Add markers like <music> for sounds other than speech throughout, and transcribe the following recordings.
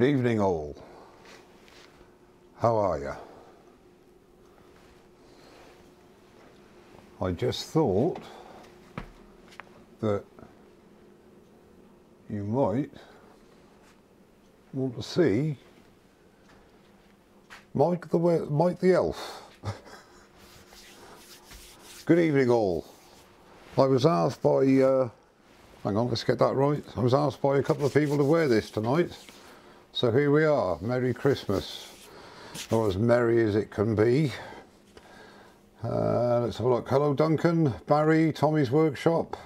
Good evening, all. How are you? I just thought that you might want to see Mike the Mike the Elf. <laughs> Good evening, all. I was asked by, uh, hang on, let's get that right. I was asked by a couple of people to wear this tonight. So here we are. Merry Christmas. Or as merry as it can be. Uh, let's have a look. Hello, Duncan, Barry, Tommy's Workshop.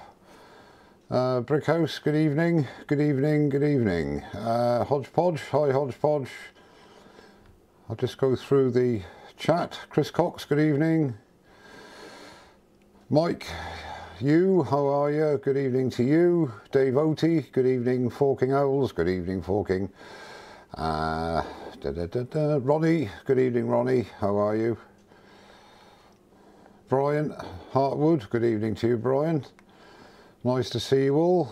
Uh, Brickhouse, good evening. Good evening, good evening. Uh, Hodgepodge, hi Hodgepodge. I'll just go through the chat. Chris Cox, good evening. Mike, you, how are you? Good evening to you. Dave Oti, good evening. Forking Owls, good evening, Forking. Uh, da, da, da. Ronnie, good evening, Ronnie. How are you? Brian Hartwood, good evening to you, Brian. Nice to see you all.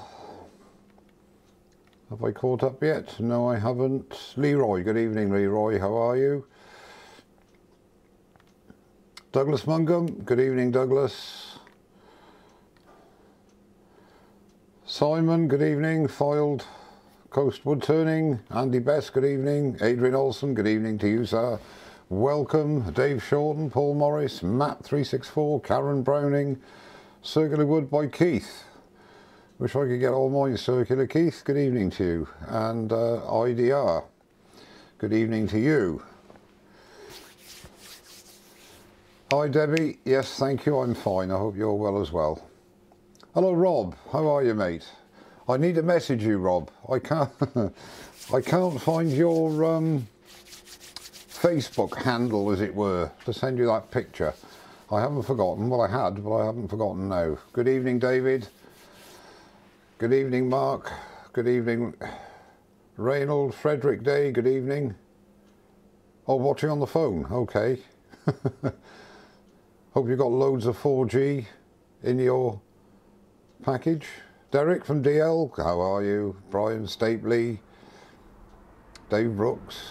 Have I caught up yet? No, I haven't. Leroy, good evening, Leroy. How are you? Douglas Mungum, good evening, Douglas. Simon, good evening. Fylde Coast Wood Turning. Andy Best, good evening. Adrian Olson, good evening to you, sir. Welcome. Dave Shorten, Paul Morris, Matt364, Karen Browning, Circular Wood by Keith. Wish I could get all mine circular, Keith. Good evening to you. And uh, IDR, good evening to you. Hi Debbie, yes thank you, I'm fine, I hope you're well as well. Hello Rob, how are you mate? I need to message you Rob, I can't, <laughs> I can't find your um, Facebook handle as it were to send you that picture. I haven't forgotten, well I had, but I haven't forgotten now. Good evening David, good evening Mark, good evening Reynold, Frederick Day, good evening. Oh, watching on the phone, okay. <laughs> Hope you've got loads of 4G in your package. Derek from DL, how are you? Brian Stapley, Dave Brooks.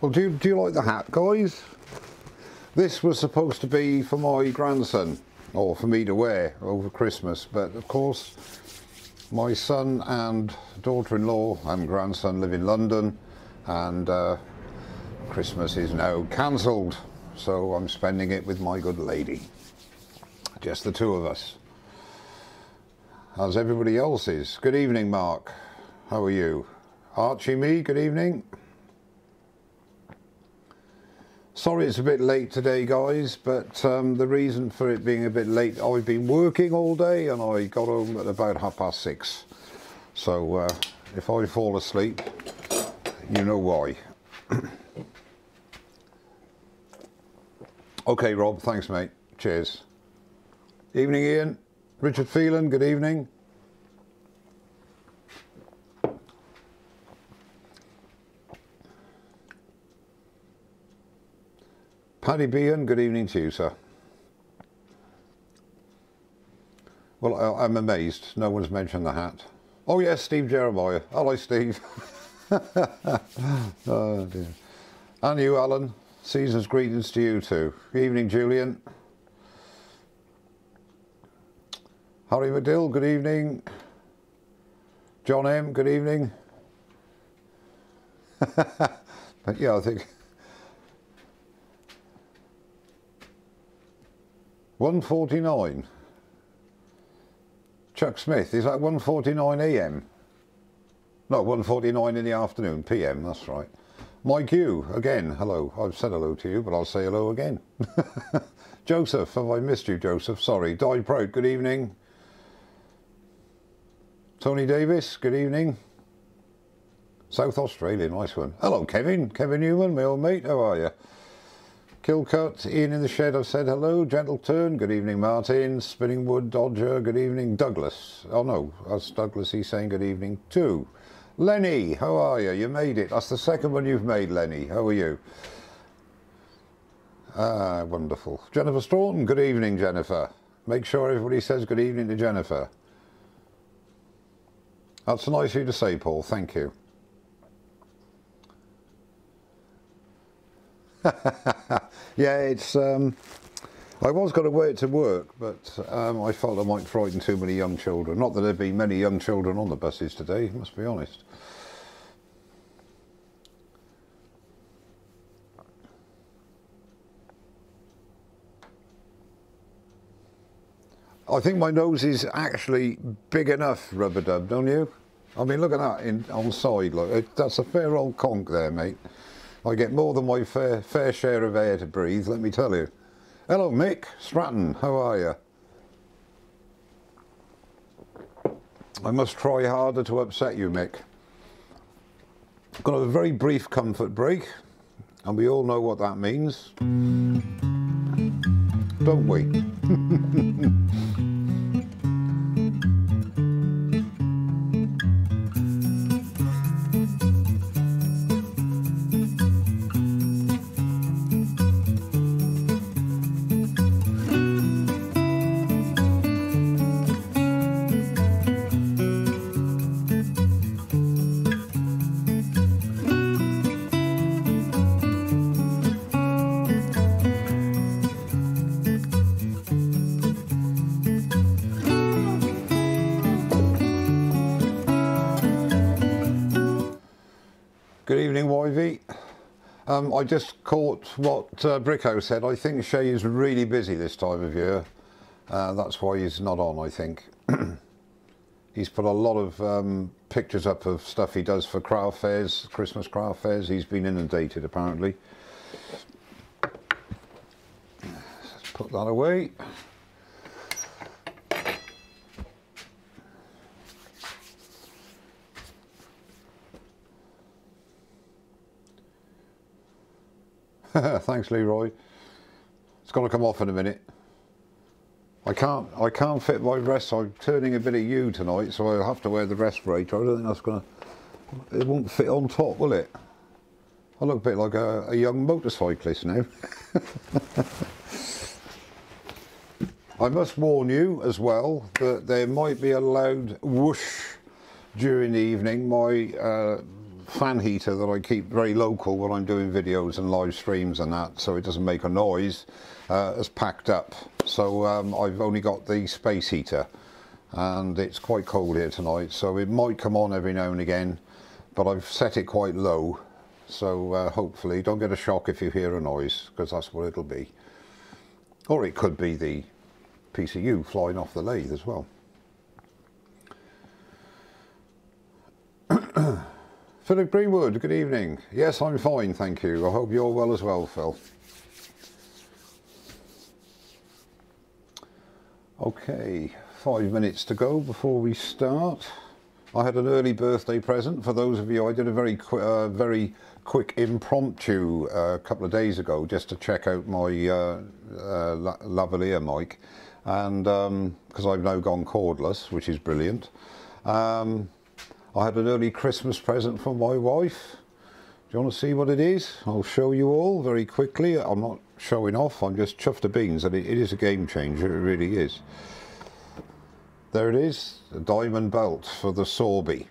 Well, do you, do you like the hat, guys? This was supposed to be for my grandson, or for me to wear over Christmas, but of course, my son and daughter-in-law and grandson live in London, and uh, Christmas is now cancelled so I'm spending it with my good lady. Just the two of us. How's everybody else's? Good evening, Mark. How are you? Archie, me, good evening. Sorry it's a bit late today, guys, but um, the reason for it being a bit late, I've been working all day and I got home at about half past six. So uh, if I fall asleep, you know why. <clears throat> Okay, Rob, thanks, mate. Cheers. Evening, Ian. Richard Phelan, good evening. Paddy Bean, good evening to you, sir. Well, I'm amazed. No one's mentioned the hat. Oh, yes, Steve Jeremiah. Hello, Steve. <laughs> oh, dear. And you, Alan. Season's greetings to you too. Evening, Julian. Harry McDill, good evening. John M, good evening. <laughs> but yeah, I think 149. Chuck Smith, is that 149 AM? No, 149 in the afternoon, PM, that's right. Mike you, again, hello. I've said hello to you, but I'll say hello again. <laughs> Joseph, have I missed you, Joseph? Sorry. Di Prout, good evening. Tony Davis, good evening. South Australia, nice one. Hello, Kevin. Kevin Newman, my old mate, how are you? Killcut, Ian in the shed, I've said hello. Gentle Turn, good evening, Martin. Spinning Wood Dodger, good evening. Douglas, oh no, that's Douglas, he's saying good evening too. Lenny, how are you? You made it. That's the second one you've made, Lenny. How are you? Ah, wonderful. Jennifer Staunton, good evening, Jennifer. Make sure everybody says good evening to Jennifer. That's nice of you to say, Paul. Thank you. <laughs> yeah, it's. Um, I was going to wear it to work, but um, I felt I might frighten too many young children. Not that there'd be many young children on the buses today, must be honest. I think my nose is actually big enough, Rubber Dub, don't you? I mean, look at that in, on side. Look, it, that's a fair old conk there, mate. I get more than my fair, fair share of air to breathe, let me tell you. Hello, Mick Stratton. How are you? I must try harder to upset you, Mick. Got a very brief comfort break, and we all know what that means. Don't we? <laughs> Um, I just caught what uh, Bricko said. I think Shay is really busy this time of year. Uh, that's why he's not on, I think. <clears throat> he's put a lot of um, pictures up of stuff he does for craft fairs, Christmas craft fairs. He's been inundated, apparently. Let's put that away. <laughs> Thanks, Leroy. It's going to come off in a minute. I can't I can't fit my rest. I'm turning a bit of yew tonight, so I'll have to wear the respirator. I don't think that's going to... It won't fit on top, will it? I look a bit like a, a young motorcyclist now. <laughs> I must warn you as well that there might be a loud whoosh during the evening. My uh, fan heater that I keep very local when I'm doing videos and live streams and that so it doesn't make a noise uh, packed up. So um, I've only got the space heater and it's quite cold here tonight so it might come on every now and again but I've set it quite low. So uh, hopefully don't get a shock if you hear a noise because that's what it'll be. Or it could be the PCU flying off the lathe as well <clears throat> Philip Greenwood, good evening. Yes, I'm fine, thank you. I hope you're well as well, Phil. Okay, five minutes to go before we start. I had an early birthday present for those of you. I did a very, qu uh, very quick impromptu uh, a couple of days ago just to check out my uh, uh, lavalier mic, and because um, I've now gone cordless, which is brilliant. Um, I had an early Christmas present from my wife. Do you want to see what it is? I'll show you all very quickly. I'm not showing off, I'm just chuffed to beans and it, it is a game changer, it really is. There it is, a diamond belt for the Sorby.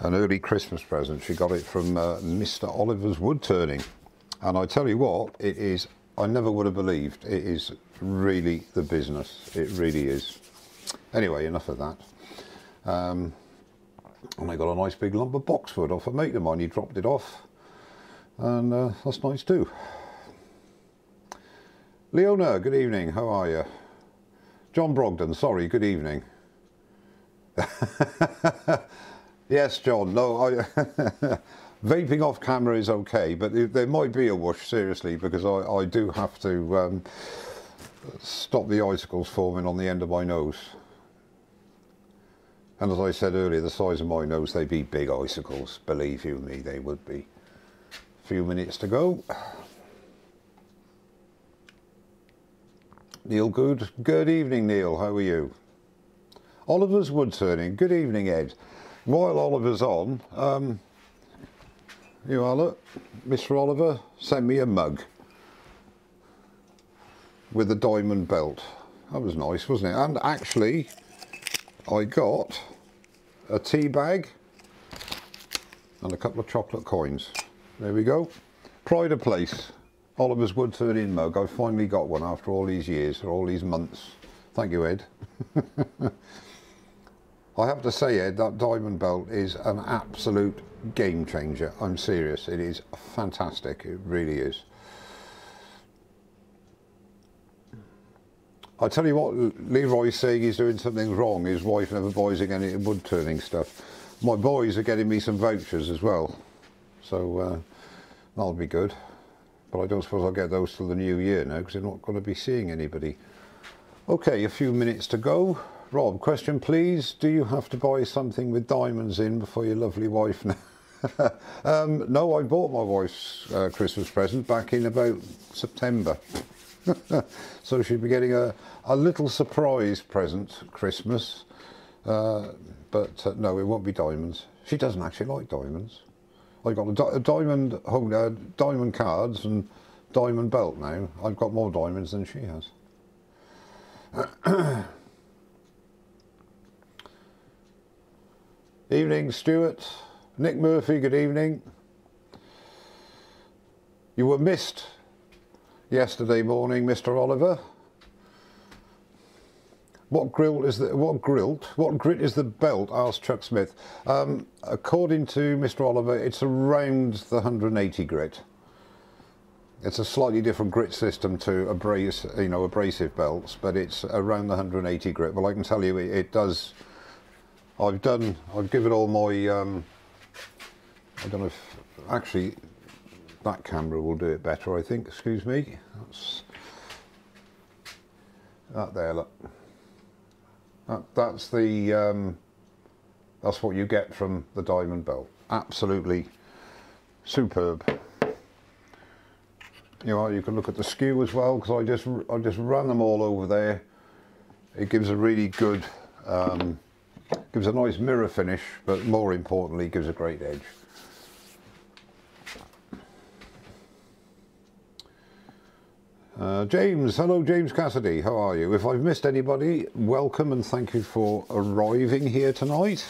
An early Christmas present. She got it from uh, Mr. Oliver's Wood Turning. And I tell you what, it is, I never would have believed, it is really the business. It really is. Anyway, enough of that. Um, and I got a nice big lump of boxwood off a mate of mine. He dropped it off, and uh, that's nice too. Leona, good evening. How are you? John Brogden, sorry, good evening. <laughs> yes, John. No, I, <laughs> vaping off camera is okay, but there might be a whoosh, seriously, because I, I do have to um, stop the icicles forming on the end of my nose. And as I said earlier, the size of my nose, they'd be big icicles. Believe you me, they would be. A few minutes to go. Neil Good. Good evening, Neil. How are you? Oliver's wood turning. Good evening, Ed. While Oliver's on, um, you are, look, Mr. Oliver sent me a mug with a diamond belt. That was nice, wasn't it? And actually, I got a tea bag and a couple of chocolate coins. There we go. Pride of place. Oliver's wood turning mug. I've finally got one after all these years or all these months. Thank you, Ed. <laughs> I have to say, Ed, that diamond belt is an absolute game changer. I'm serious. It is fantastic. It really is. I tell you what, Leroy's saying he's doing something wrong. His wife never buys him any wood turning stuff. My boys are getting me some vouchers as well. So uh, that'll be good. But I don't suppose I'll get those till the new year now because they're not going to be seeing anybody. Okay, a few minutes to go. Rob, question please. Do you have to buy something with diamonds in before your lovely wife now? <laughs> um, no, I bought my wife's uh, Christmas present back in about September. <laughs> so she'll be getting a, a little surprise present Christmas. Uh, but uh, no, it won't be diamonds. She doesn't actually like diamonds. I've got a, di a diamond, uh, diamond cards and diamond belt now. I've got more diamonds than she has. <coughs> evening, Stuart. Nick Murphy, good evening. You were missed yesterday morning, Mr. Oliver. What grill is the what grilled? What grit is the belt? asked Chuck Smith. Um, according to Mr. Oliver, it's around the 180 grit. It's a slightly different grit system to abrasive, you know, abrasive belts, but it's around the 180 grit. Well, I can tell you, it, it does. I've done. I've given all my. Um, I don't know if actually that camera will do it better. I think. Excuse me. That's that there. Look. That, that's the. Um, that's what you get from the diamond belt. Absolutely superb you know you can look at the skew as well because I just I just run them all over there it gives a really good um, gives a nice mirror finish but more importantly gives a great edge uh, James, hello James Cassidy, how are you? If I've missed anybody, welcome and thank you for arriving here tonight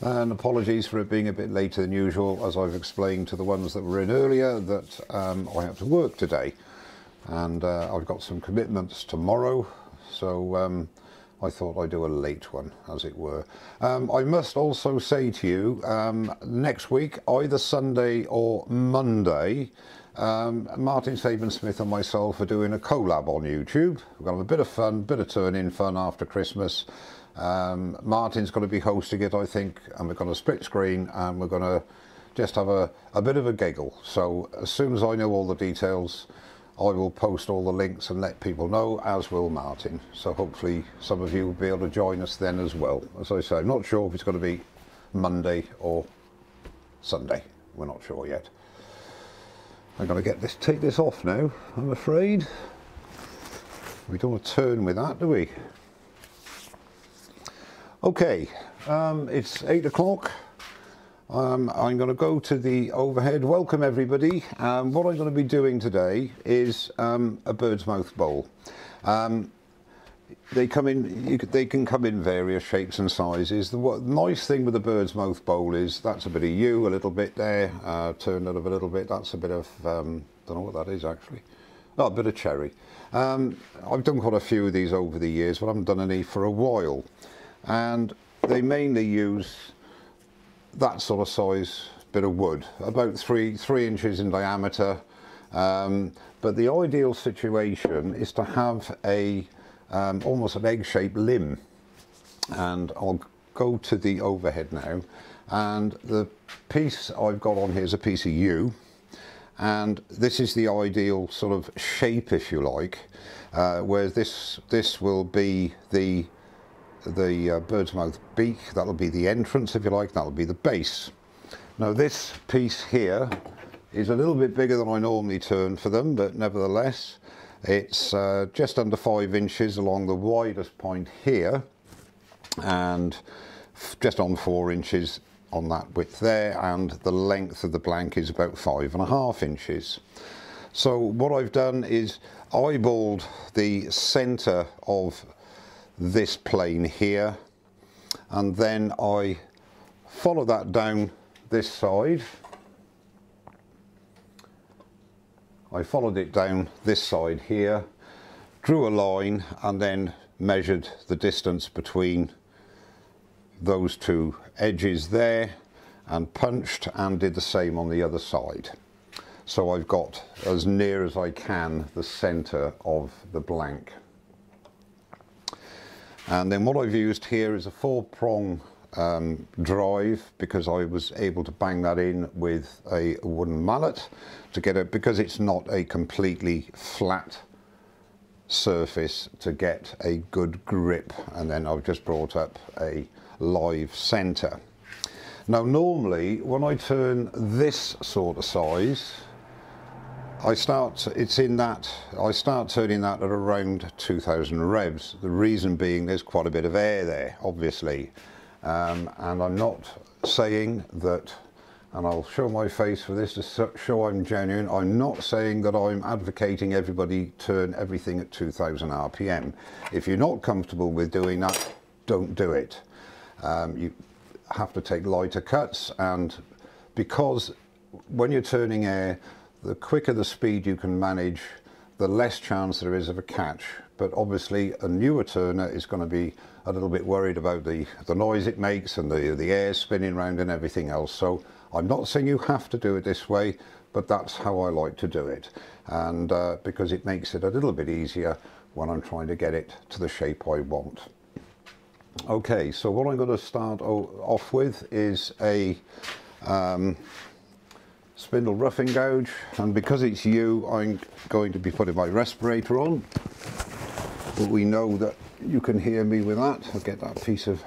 and apologies for it being a bit later than usual as I've explained to the ones that were in earlier that um, I have to work today and uh, I've got some commitments tomorrow so um, I thought I'd do a late one as it were. Um, I must also say to you um, next week either Sunday or Monday um, Martin Saban-Smith and myself are doing a collab on YouTube. We're going to have a bit of fun, bit of turn-in fun after Christmas um, Martin's going to be hosting it, I think, and we're going to split screen and we're going to just have a, a bit of a giggle. So as soon as I know all the details, I will post all the links and let people know, as will Martin. So hopefully some of you will be able to join us then as well. As I say, I'm not sure if it's going to be Monday or Sunday. We're not sure yet. I'm going to get this, take this off now, I'm afraid. We don't want to turn with that, do we? Okay, um, it's eight o'clock. Um, I'm going to go to the overhead. Welcome everybody. Um, what I'm going to be doing today is um, a bird's mouth bowl. Um, they come in. they can come in various shapes and sizes. The what, nice thing with the bird's mouth bowl is that's a bit of yew, a little bit there, uh, turned it up a little bit. That's a bit of um, don't know what that is actually. Oh, a bit of cherry. I've done quite a few of these over the years, but I haven't done any for a while and they mainly use that sort of size bit of wood, about three, three inches in diameter. Um, but the ideal situation is to have a um, almost an egg-shaped limb. And I'll go to the overhead now. And the piece I've got on here is a piece of yew. And this is the ideal sort of shape, if you like, uh, where this, this will be the the uh, bird's mouth beak, that'll be the entrance if you like, that'll be the base. Now this piece here is a little bit bigger than I normally turn for them, but nevertheless it's uh, just under five inches along the widest point here and just on four inches on that width there and the length of the blank is about five and a half inches. So what I've done is eyeballed the center of this plane here and then I follow that down this side. I followed it down this side here, drew a line and then measured the distance between those two edges there and punched and did the same on the other side. So I've got as near as I can the center of the blank. And then what I've used here is a four prong um, drive because I was able to bang that in with a wooden mallet to get it because it's not a completely flat surface to get a good grip and then I've just brought up a live center. Now normally when I turn this sort of size I start, it's in that, I start turning that at around 2000 revs. The reason being there's quite a bit of air there, obviously. Um, and I'm not saying that, and I'll show my face for this to show I'm genuine, I'm not saying that I'm advocating everybody turn everything at 2000 RPM. If you're not comfortable with doing that, don't do it. Um, you have to take lighter cuts and because when you're turning air, the quicker the speed you can manage, the less chance there is of a catch. But obviously a newer turner is going to be a little bit worried about the, the noise it makes and the, the air spinning around and everything else. So I'm not saying you have to do it this way, but that's how I like to do it. And uh, because it makes it a little bit easier when I'm trying to get it to the shape I want. Okay, so what I'm going to start off with is a um, spindle roughing gouge and because it's yew I'm going to be putting my respirator on but we know that you can hear me with that I'll get that piece of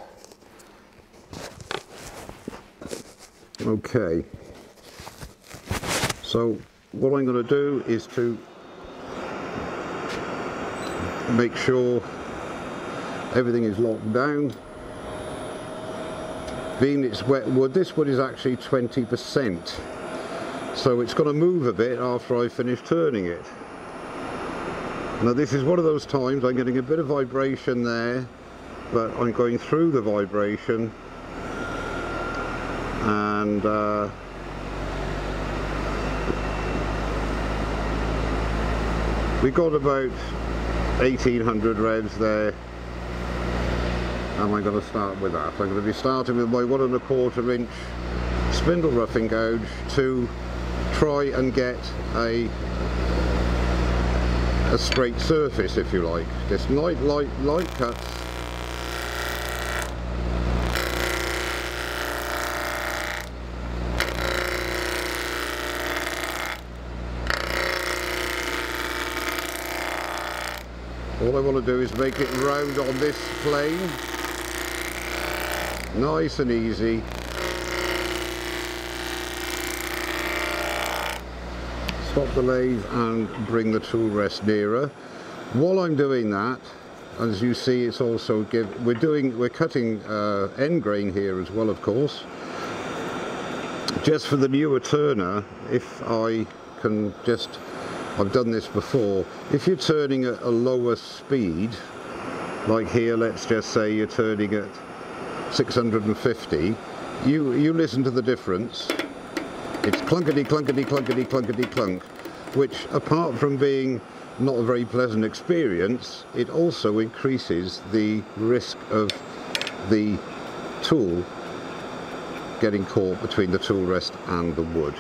okay. So what I'm going to do is to make sure everything is locked down. Being it's wet wood this wood is actually 20 percent. So it's going to move a bit after I finish turning it. Now this is one of those times I'm getting a bit of vibration there but I'm going through the vibration and uh, we got about 1800 revs there. And I'm going to start with that. I'm going to be starting with my one and a quarter inch spindle roughing gouge to try and get a a straight surface if you like. Just light light light cuts all I want to do is make it round on this plane. Nice and easy. Stop the lathe and bring the tool rest nearer. While I'm doing that, as you see it's also give we're doing we're cutting uh, end grain here as well of course. Just for the newer turner if I can just I've done this before if you're turning at a lower speed like here let's just say you're turning at 650 you you listen to the difference it's clunkety clunkety clunkety clunkety clunk, which apart from being not a very pleasant experience, it also increases the risk of the tool getting caught between the tool rest and the wood.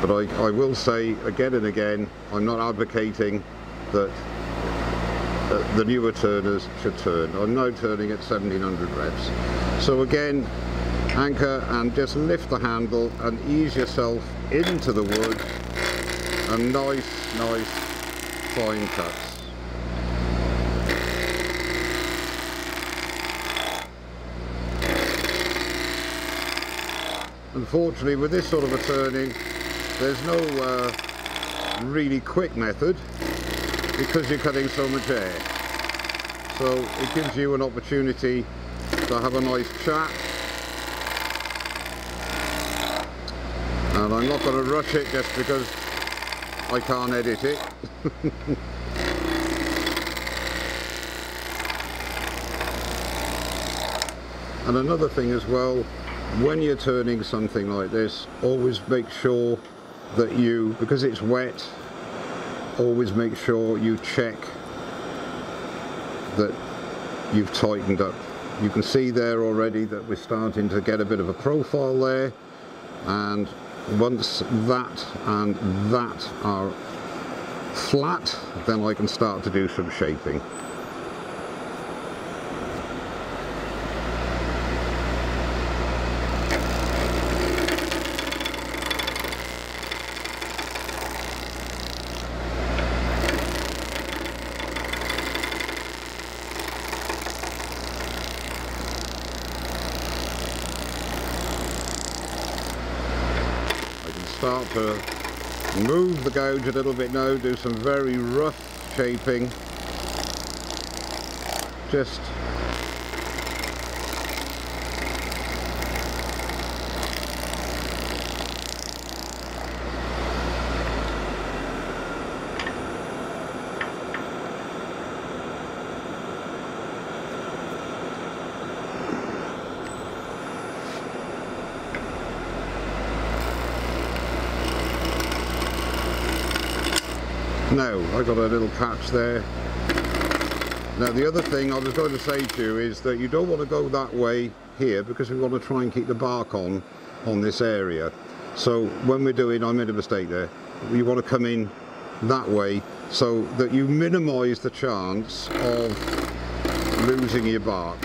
But I, I will say again and again, I'm not advocating that the newer turners should turn. I'm turning at 1700 revs. So again, anchor and just lift the handle and ease yourself into the wood and nice, nice fine cuts. Unfortunately with this sort of a turning there's no uh, really quick method because you're cutting so much air. So it gives you an opportunity to have a nice chat. And I'm not going to rush it just because I can't edit it. <laughs> and another thing as well when you're turning something like this always make sure that you because it's wet always make sure you check that you've tightened up. You can see there already that we're starting to get a bit of a profile there and once that and that are flat then I can start to do some shaping start to move the gouge a little bit now, do some very rough shaping. Just No, I got a little patch there. Now the other thing I was going to say to you is that you don't want to go that way here because we want to try and keep the bark on on this area. So when we're doing, I made a mistake there, you want to come in that way so that you minimise the chance of losing your bark.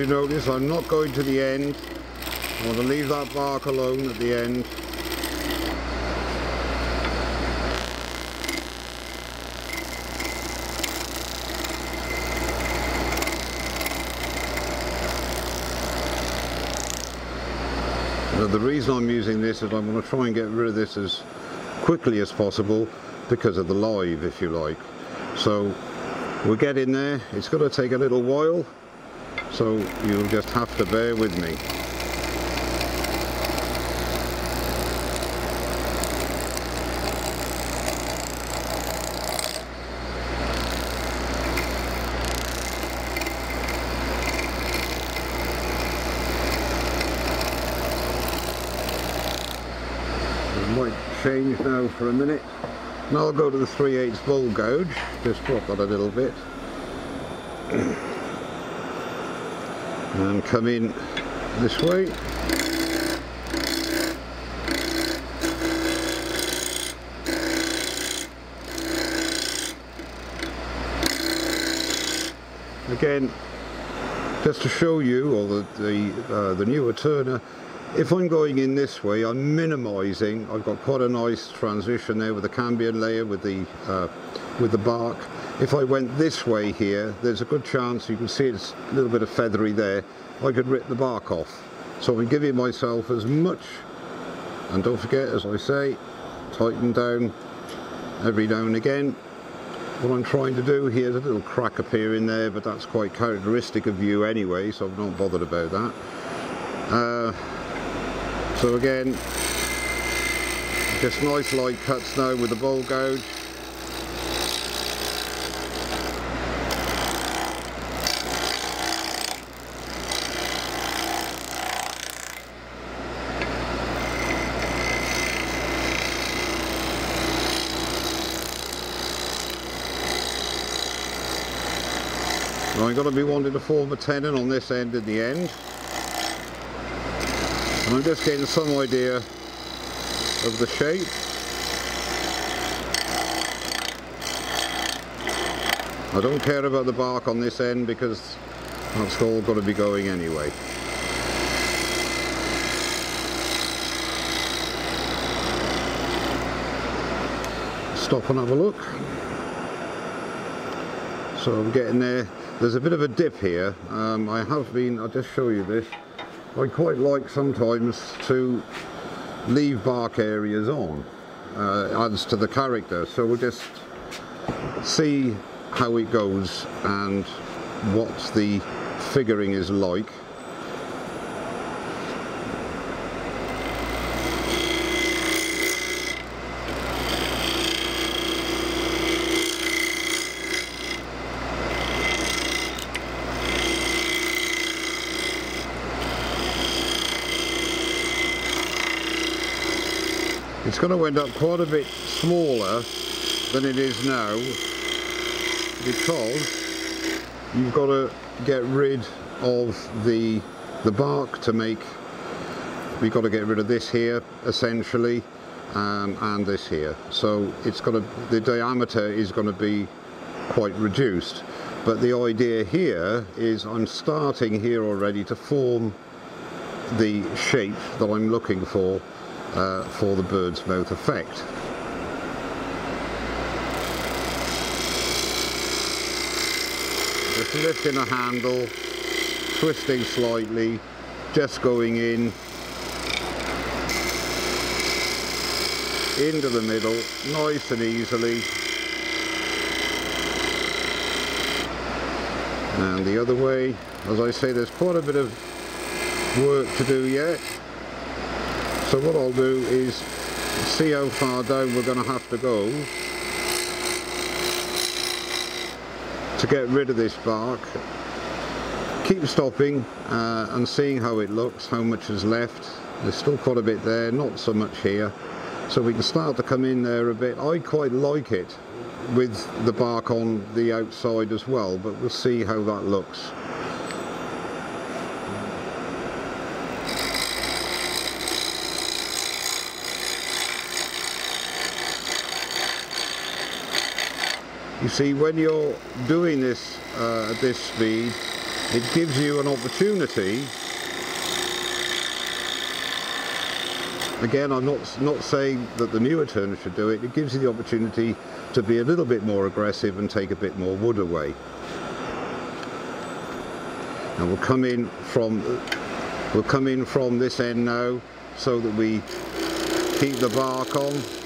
You notice I'm not going to the end. I want to leave that bark alone at the end. Now the reason I'm using this is I'm going to try and get rid of this as quickly as possible because of the live if you like. So we'll get in there, it's going to take a little while so you'll just have to bear with me. might change now for a minute. Now I'll go to the 3 8 bowl gouge, just drop that a little bit. And come in this way. Again just to show you or the the, uh, the newer turner if I'm going in this way I'm minimizing I've got quite a nice transition there with the cambium layer with the uh, with the bark if I went this way here, there's a good chance, you can see it's a little bit of feathery there, I could rip the bark off. So I'm giving myself as much, and don't forget, as I say, tighten down every now and again. What I'm trying to do here is a little crack appearing there, but that's quite characteristic of yew anyway, so I'm not bothered about that. Uh, so again, just nice light cuts now with the bowl gouge. I'm going to be wanting to form a tenon on this end in the end. And I'm just getting some idea of the shape. I don't care about the bark on this end because that's all going to be going anyway. Stop and have a look. So I'm getting there. There's a bit of a dip here. Um, I have been, I'll just show you this. I quite like sometimes to leave bark areas on. Uh, adds to the character. So we'll just see how it goes and what the figuring is like It's going to end up quite a bit smaller than it is now because you've got to get rid of the the bark to make we've got to get rid of this here essentially um, and this here. So it's got to the diameter is going to be quite reduced. But the idea here is I'm starting here already to form the shape that I'm looking for uh, for the bird's mouth effect. Just lifting a handle, twisting slightly, just going in, into the middle, nice and easily. And the other way, as I say, there's quite a bit of work to do yet. So what I'll do is see how far down we're going to have to go to get rid of this bark. Keep stopping uh, and seeing how it looks, how much is left. There's still quite a bit there, not so much here. So we can start to come in there a bit. I quite like it with the bark on the outside as well, but we'll see how that looks. You see, when you're doing this uh, at this speed, it gives you an opportunity. Again, I'm not, not saying that the newer turners should do it. It gives you the opportunity to be a little bit more aggressive and take a bit more wood away. And we'll come in from we'll come in from this end now so that we keep the bark on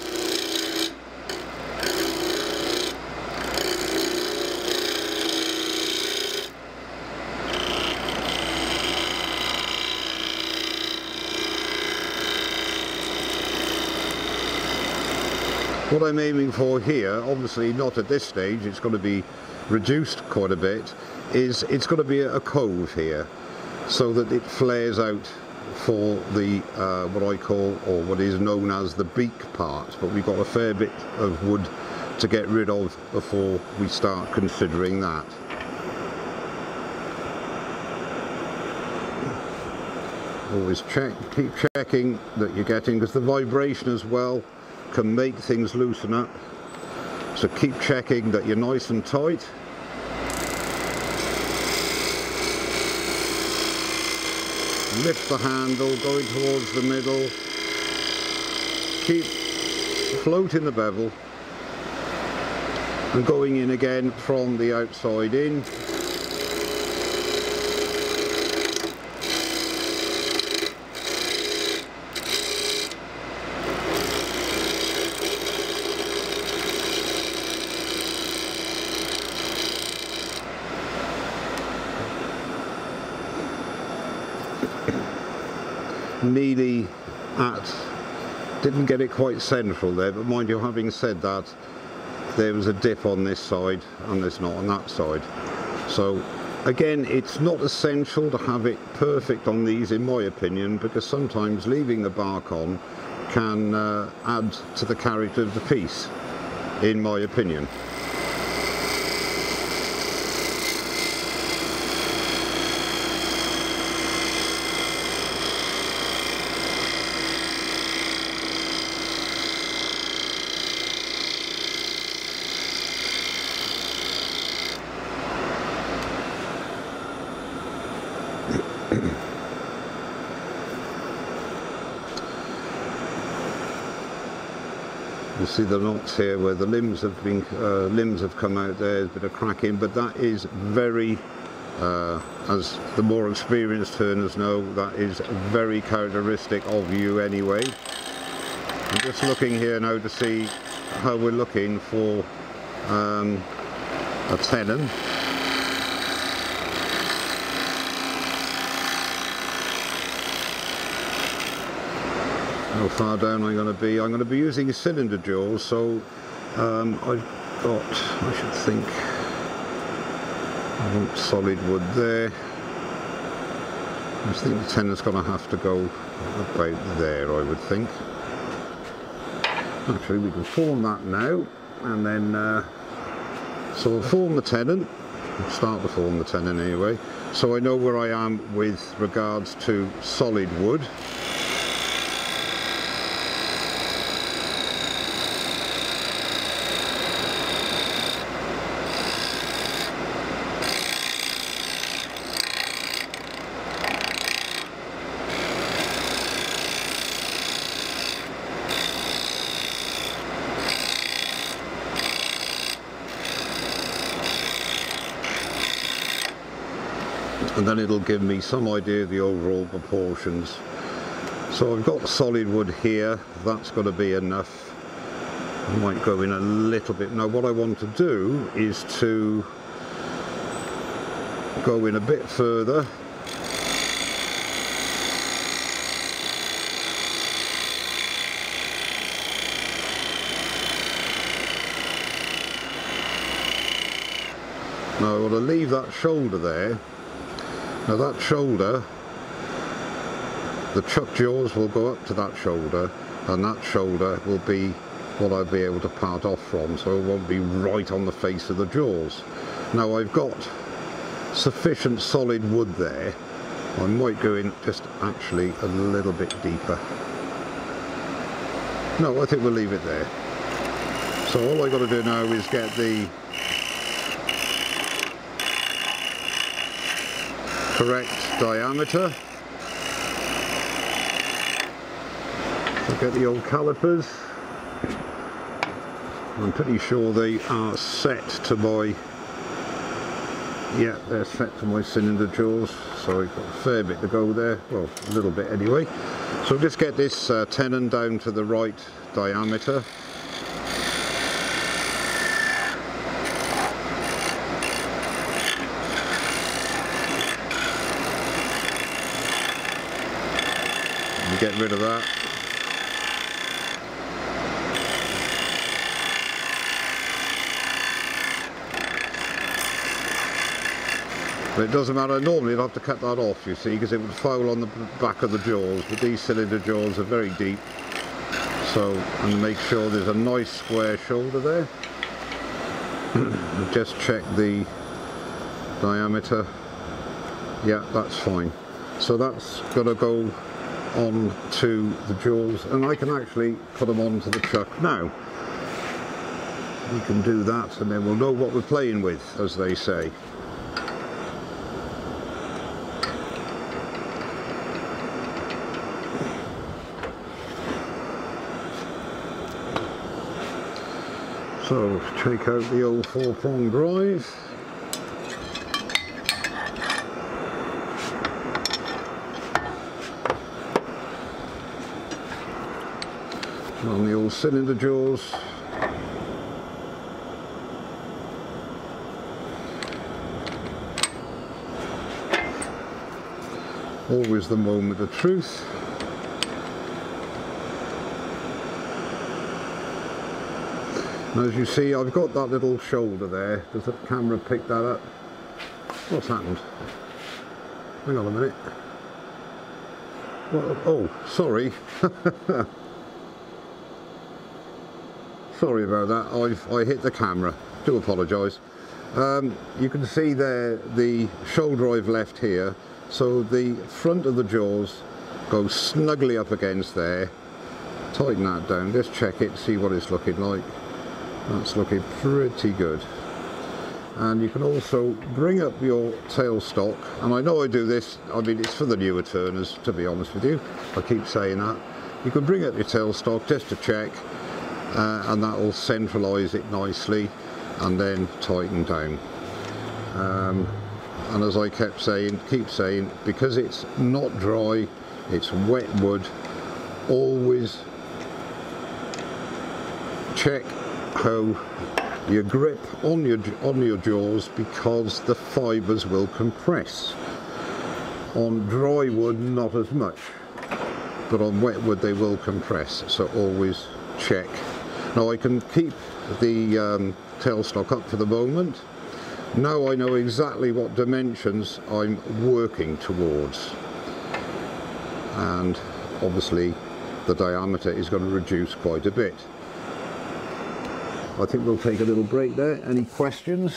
What I'm aiming for here, obviously not at this stage, it's going to be reduced quite a bit, is it's going to be a cove here so that it flares out for the uh, what I call or what is known as the beak part but we've got a fair bit of wood to get rid of before we start considering that. Always check, keep checking that you're getting because the vibration as well can make things loosen up. So keep checking that you're nice and tight. Lift the handle, going towards the middle. Keep floating the bevel and going in again from the outside in. Nearly at didn't get it quite central there but mind you having said that there was a dip on this side and there's not on that side. So again it's not essential to have it perfect on these in my opinion because sometimes leaving the bark on can uh, add to the character of the piece in my opinion You see the the limbs have been uh, limbs have come out there, there's a bit of cracking, but that is very uh, as the more experienced turners know, that is very characteristic of yew anyway. I'm just looking here now to see how we're looking for um, a tenon. How far down I'm going to be? I'm going to be using cylinder jaws, so um, I've got, I should think, I want solid wood there. I think the tenon's going to have to go about there, I would think. Actually, we can form that now, and then, uh, so we'll form the tenon, start to form the tenon anyway, so I know where I am with regards to solid wood. And it'll give me some idea of the overall proportions. So I've got solid wood here, that's got to be enough. I might go in a little bit. Now what I want to do is to go in a bit further Now I want to leave that shoulder there now that shoulder, the chuck jaws will go up to that shoulder and that shoulder will be what I'll be able to part off from so it won't be right on the face of the jaws. Now I've got sufficient solid wood there. I might go in just actually a little bit deeper. No, I think we'll leave it there. So all I've got to do now is get the correct diameter. Look at the old calipers. I'm pretty sure they are set to my yeah they're set to my cylinder jaws so I've got a fair bit to go there well a little bit anyway so just get this uh, tenon down to the right diameter get rid of that. But it doesn't matter, normally I'd have to cut that off you see because it would foul on the back of the jaws. But these cylinder jaws are very deep. So and make sure there's a nice square shoulder there. <coughs> Just check the diameter. Yeah that's fine. So that's got to go on to the jaws and I can actually put them onto the chuck now. We can do that and then we'll know what we're playing with as they say. So take out the old four prong drive on the old cylinder jaws. Always the moment of truth. And as you see I've got that little shoulder there. Does the camera pick that up? What's happened? Hang on a minute. Well, oh, sorry. <laughs> sorry about that. I've I hit the camera. Do apologize um, you can see there the shoulder I've left here. So the front of the jaws goes snugly up against there. Tighten that down. Just check it see what it's looking like. That's looking pretty good. And you can also bring up your tailstock and I know I do this I mean it's for the newer turners to be honest with you. I keep saying that. You can bring up your tailstock just to check uh, and that will centralize it nicely and then tighten down. Um, and as I kept saying keep saying because it's not dry it's wet wood always check how your grip on your on your jaws because the fibers will compress. On dry wood not as much but on wet wood they will compress. So always check now I can keep the um, tailstock up for the moment now I know exactly what dimensions I'm working towards and obviously the diameter is going to reduce quite a bit I think we'll take a little break there. Any questions?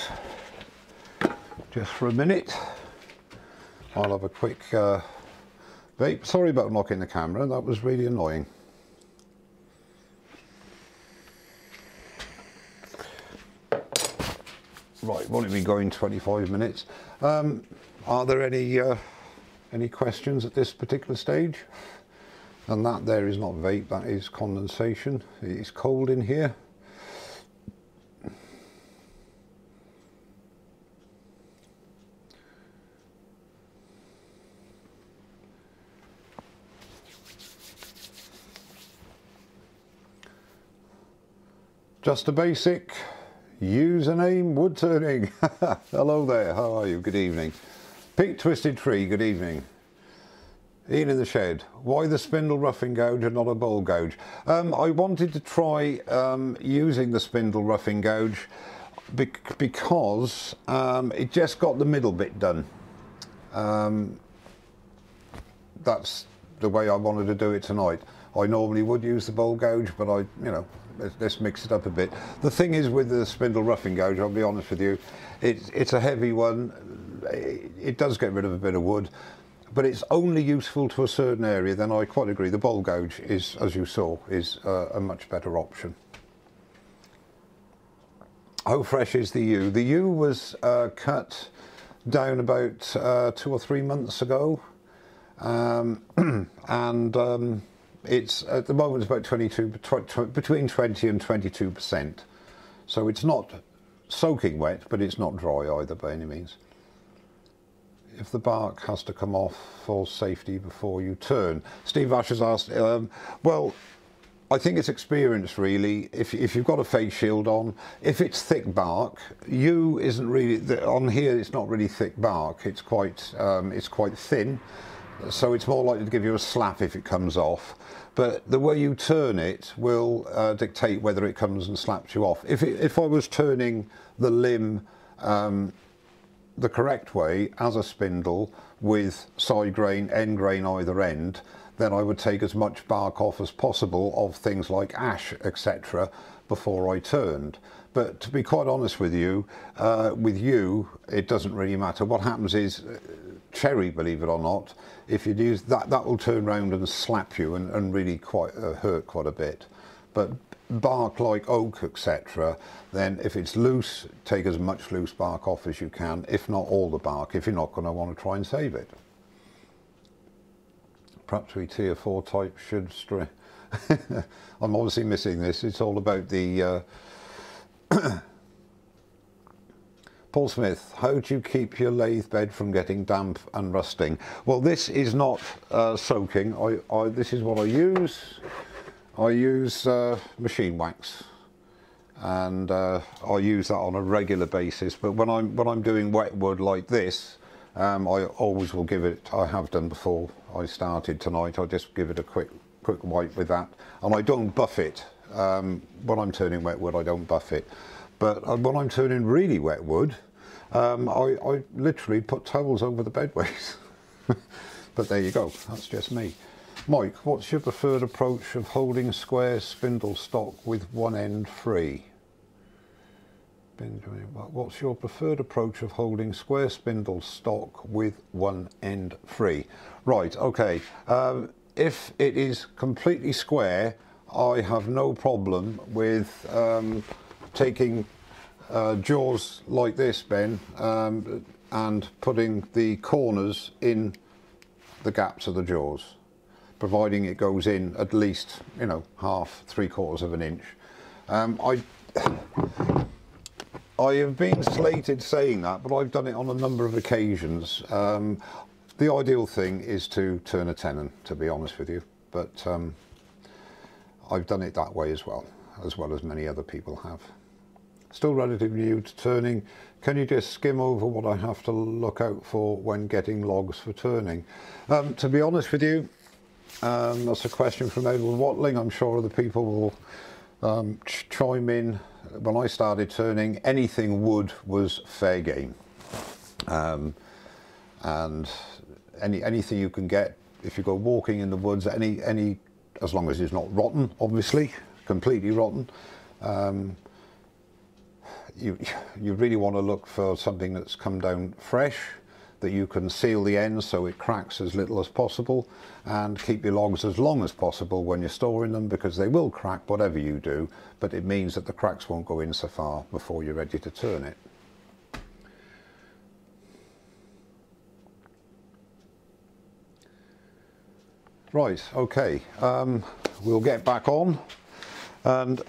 Just for a minute. I'll have a quick uh, vape. Sorry about knocking the camera, that was really annoying. Right, won't it be going 25 minutes? Um, are there any uh, any questions at this particular stage? And that there is not vape, that is condensation. It's cold in here. Just a basic username, wood turning. <laughs> Hello there, how are you? Good evening. Pete Twisted Tree, good evening. Ian in the shed. Why the spindle roughing gouge and not a bowl gouge? Um, I wanted to try um, using the spindle roughing gouge because um, it just got the middle bit done. Um, that's the way I wanted to do it tonight. I normally would use the bowl gouge, but I, you know, let's, mix it up a bit. The thing is with the spindle roughing gouge, I'll be honest with you, it's, it's a heavy one. It does get rid of a bit of wood, but it's only useful to a certain area. Then I quite agree. The bowl gouge is, as you saw, is a, a much better option. How fresh is the yew? The yew was uh, cut down about uh, two or three months ago, um, <clears throat> and um, it's at the moment it's about 22 between 20 and 22 percent. So it's not soaking wet but it's not dry either by any means. If the bark has to come off for safety before you turn. Steve Ash has asked um, well I think it's experience really. If, if you've got a face shield on if it's thick bark yew isn't really on here it's not really thick bark. It's quite um, it's quite thin so it's more likely to give you a slap if it comes off. But the way you turn it will uh, dictate whether it comes and slaps you off. If, it, if I was turning the limb um, the correct way as a spindle with side grain end grain either end then I would take as much bark off as possible of things like ash etc before I turned. But to be quite honest with you uh, with you, it doesn't really matter. What happens is cherry, believe it or not, if you use that, that will turn around and slap you and, and really quite uh, hurt quite a bit. But bark like oak, etc., then if it's loose, take as much loose bark off as you can, if not all the bark, if you're not going to want to try and save it. Perhaps we tier 4 type should. <laughs> I'm obviously missing this. It's all about the uh, <clears throat> Paul Smith, how do you keep your lathe bed from getting damp and rusting? Well, this is not uh, soaking. I, I, this is what I use. I use uh, machine wax and uh, I use that on a regular basis. But when I'm, when I'm doing wet wood like this, um, I always will give it, I have done before I started tonight, I just give it a quick, quick wipe with that. And I don't buff it. Um, when I'm turning wet wood, I don't buff it. But when I'm turning really wet wood, um, I, I literally put towels over the bedways. <laughs> but there you go, that's just me. Mike, what's your preferred approach of holding square spindle stock with one end free? Benjamin, what's your preferred approach of holding square spindle stock with one end free? Right, okay. Um, if it is completely square, I have no problem with um, taking uh, jaws like this, Ben, um, and putting the corners in the gaps of the jaws, providing it goes in at least, you know, half, three quarters of an inch. Um, I <coughs> I have been slated saying that, but I've done it on a number of occasions. Um, the ideal thing is to turn a tenon, to be honest with you, but um, I've done it that way as well, as well as many other people have. Still relatively new to turning. Can you just skim over what I have to look out for when getting logs for turning? Um, to be honest with you, um, that's a question from Edward Watling. I'm sure other people will um, ch chime in. When I started turning, anything wood was fair game. Um, and any anything you can get, if you go walking in the woods, any, any as long as it's not rotten, obviously, completely rotten, um, you, you really want to look for something that's come down fresh, that you can seal the ends so it cracks as little as possible and keep your logs as long as possible when you're storing them because they will crack whatever you do but it means that the cracks won't go in so far before you're ready to turn it. Right, okay, um, we'll get back on and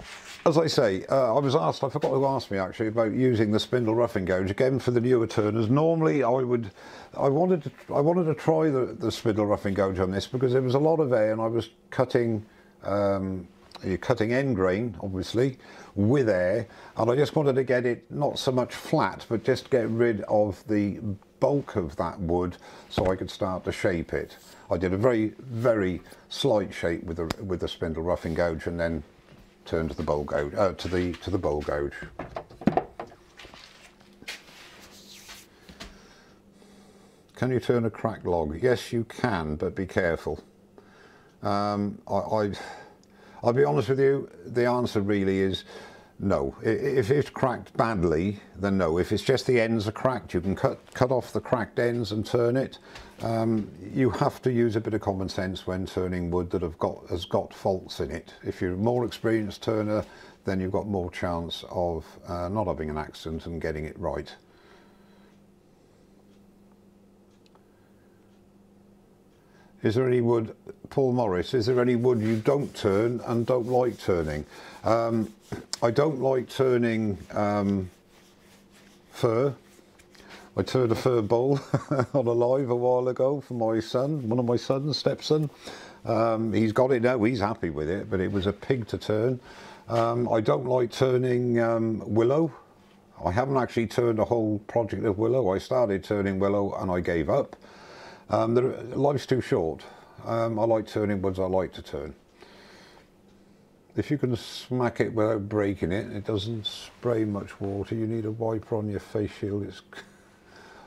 as I say, uh, I was asked, I forgot who asked me actually about using the spindle roughing gouge again for the newer turners. Normally I would, I wanted to, I wanted to try the, the spindle roughing gouge on this because there was a lot of air and I was cutting, um, you're cutting end grain obviously with air and I just wanted to get it not so much flat but just get rid of the bulk of that wood so I could start to shape it. I did a very, very slight shape with the, with the spindle roughing gouge and then turn to the bowl gouge, uh, to the to the bowl. Can you turn a cracked log? Yes, you can, but be careful. Um, I, I, I'll be honest with you. The answer really is no. If it's cracked badly, then no. If it's just the ends are cracked, you can cut cut off the cracked ends and turn it. Um, you have to use a bit of common sense when turning wood that have got has got faults in it. If you're a more experienced turner, then you've got more chance of uh, not having an accident and getting it right. Is there any wood, Paul Morris, is there any wood you don't turn and don't like turning? Um, I don't like turning um, fir. I turned a fir bowl <laughs> on a live a while ago for my son, one of my sons, stepson. Um, he's got it now, he's happy with it, but it was a pig to turn. Um, I don't like turning um, willow. I haven't actually turned a whole project of willow. I started turning willow and I gave up. Um, the, life's too short. Um, I like turning woods I like to turn. If you can smack it without breaking it, it doesn't spray much water. You need a wiper on your face shield. It's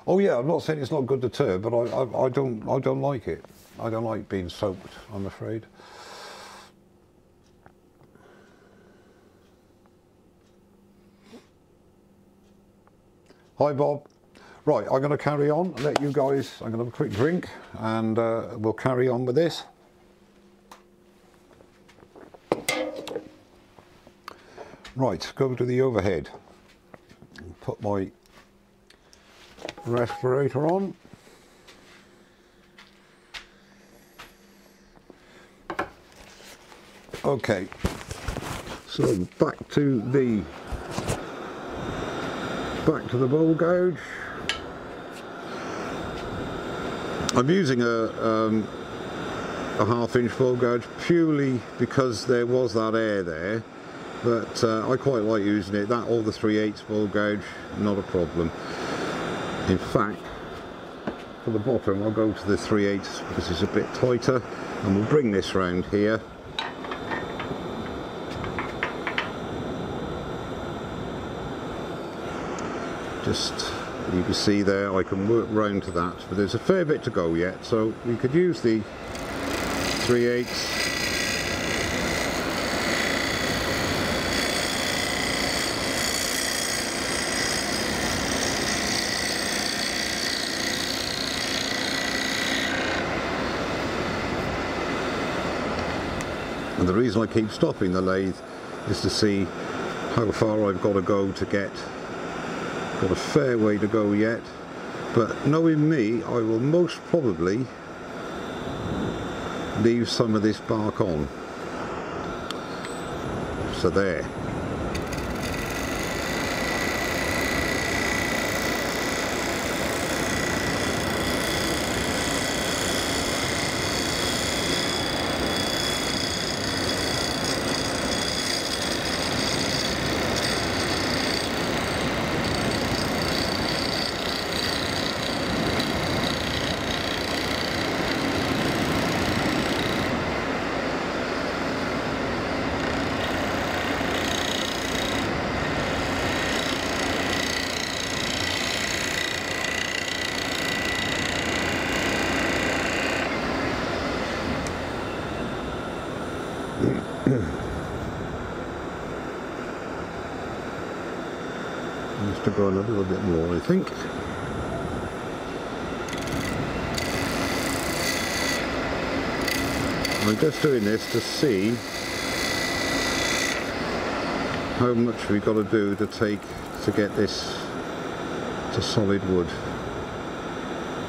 oh yeah, I'm not saying it's not good to turn, but I, I, I don't I don't like it. I don't like being soaked. I'm afraid. Hi Bob. Right, I'm going to carry on, let you guys, I'm going to have a quick drink and uh, we'll carry on with this. Right, go to the overhead. Put my respirator on. Okay, so back to the back to the bowl gouge. I'm using a, um, a half inch bowl gouge purely because there was that air there but uh, I quite like using it. That or the 3 8 bowl gouge not a problem. In fact for the bottom I'll go to the 3 8 because it's a bit tighter and we'll bring this round here. Just you can see there I can work round to that. But there's a fair bit to go yet so we could use the 3 8 and the reason I keep stopping the lathe is to see how far I've got to go to get got a fair way to go yet but knowing me I will most probably leave some of this bark on. So there on a little bit more, I think. I'm just doing this to see how much we've got to do to take to get this to solid wood.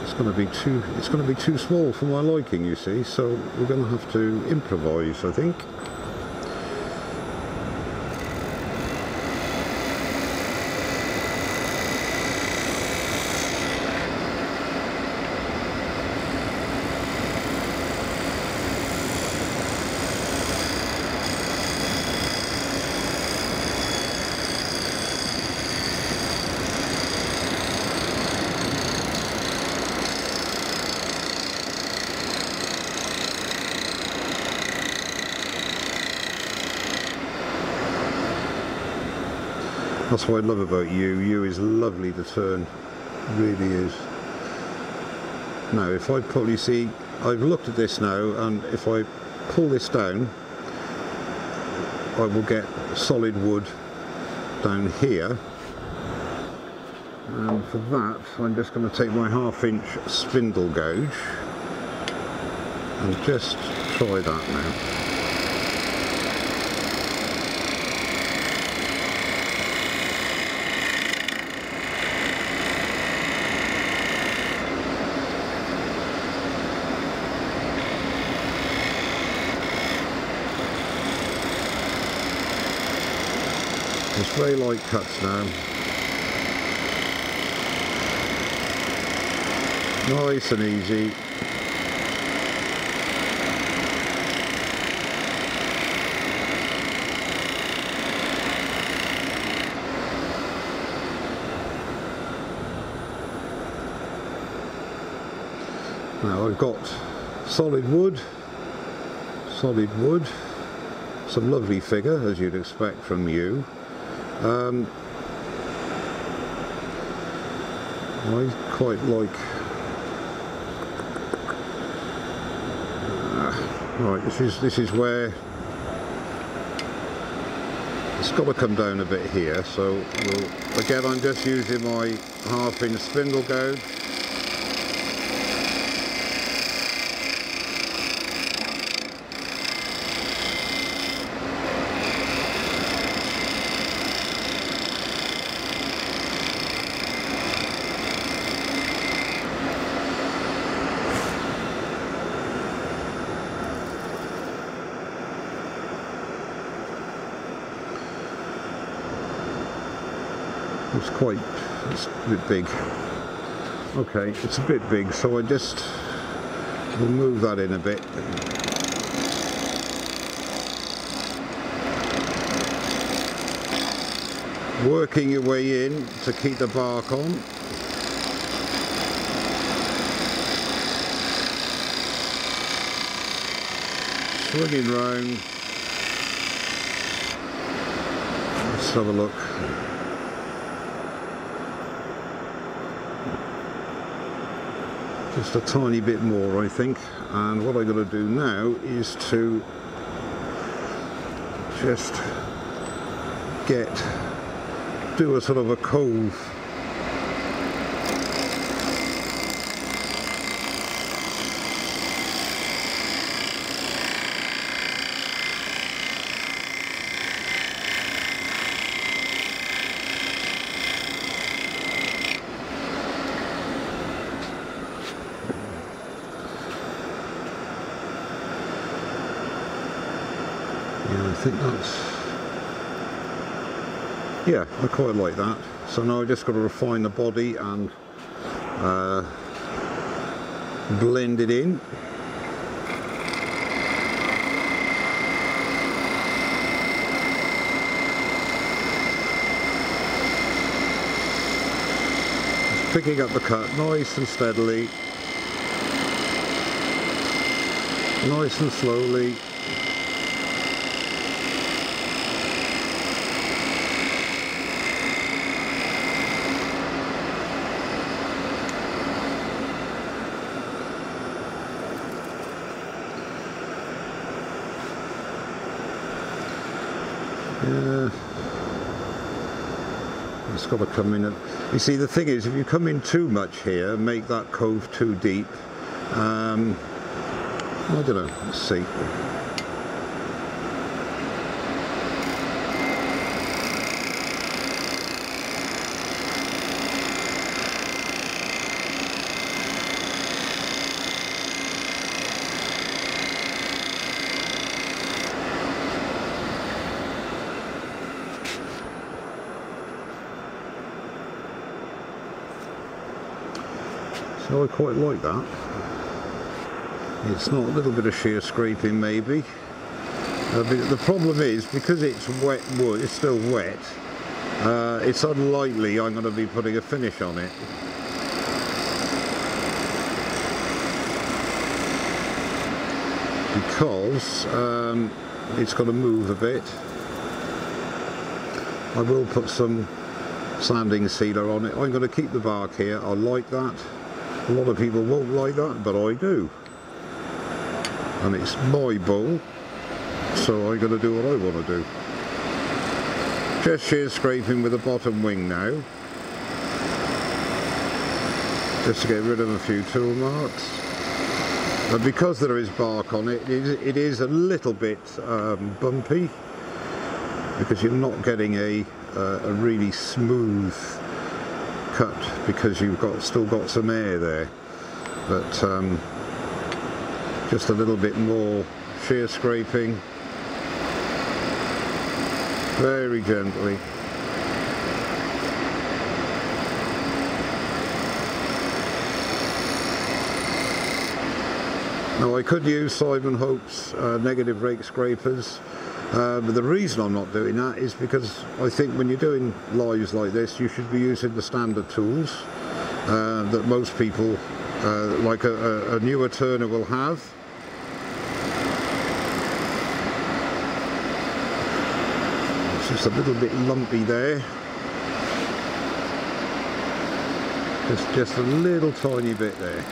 It's going to be too it's going to be too small for my liking you see so we're going to have to improvise I think. That's what I love about yew. Yew is lovely to turn. really is. Now if I probably see, I've looked at this now and if I pull this down I will get solid wood down here and for that I'm just going to take my half inch spindle gouge and just try that now. It's very light cuts now. Nice and easy. Now I've got solid wood, solid wood, some lovely figure as you'd expect from yew. Um, I quite like uh, right this is this is where it's got to come down a bit here so we'll, again I'm just using my half inch spindle gouge it's quite it's a bit big. Okay it's a bit big so I just will move that in a bit. Working your way in to keep the bark on. Swinging round. Let's have a look just a tiny bit more I think. And what I'm going to do now is to just get do a sort of a cove Yeah, I think that's... Quite like that. So now I've just got to refine the body and uh, blend it in. Just picking up the cut nice and steadily, nice and slowly. Got to come in. You see, the thing is, if you come in too much here, make that cove too deep, um, I don't know, let's see. Quite like that. It's not a little bit of shear scraping maybe. Uh, the problem is because it's wet wood, it's still wet, uh, it's unlikely I'm going to be putting a finish on it. Because um, it's got to move a bit. I will put some sanding sealer on it. I'm going to keep the bark here. I like that. A lot of people won't like that, but I do. And it's my bull, so I'm going to do what I want to do. Just shear scraping with the bottom wing now. Just to get rid of a few tool marks. But because there is bark on it, it is, it is a little bit um, bumpy because you're not getting a, uh, a really smooth cut because you've got still got some air there. But um, just a little bit more shear scraping. Very gently. Now I could use Simon Hope's uh, negative rake scrapers uh, but the reason I'm not doing that is because I think when you're doing lives like this, you should be using the standard tools uh, that most people, uh, like a, a, newer turner will have. It's just a little bit lumpy there. Just, just a little tiny bit there.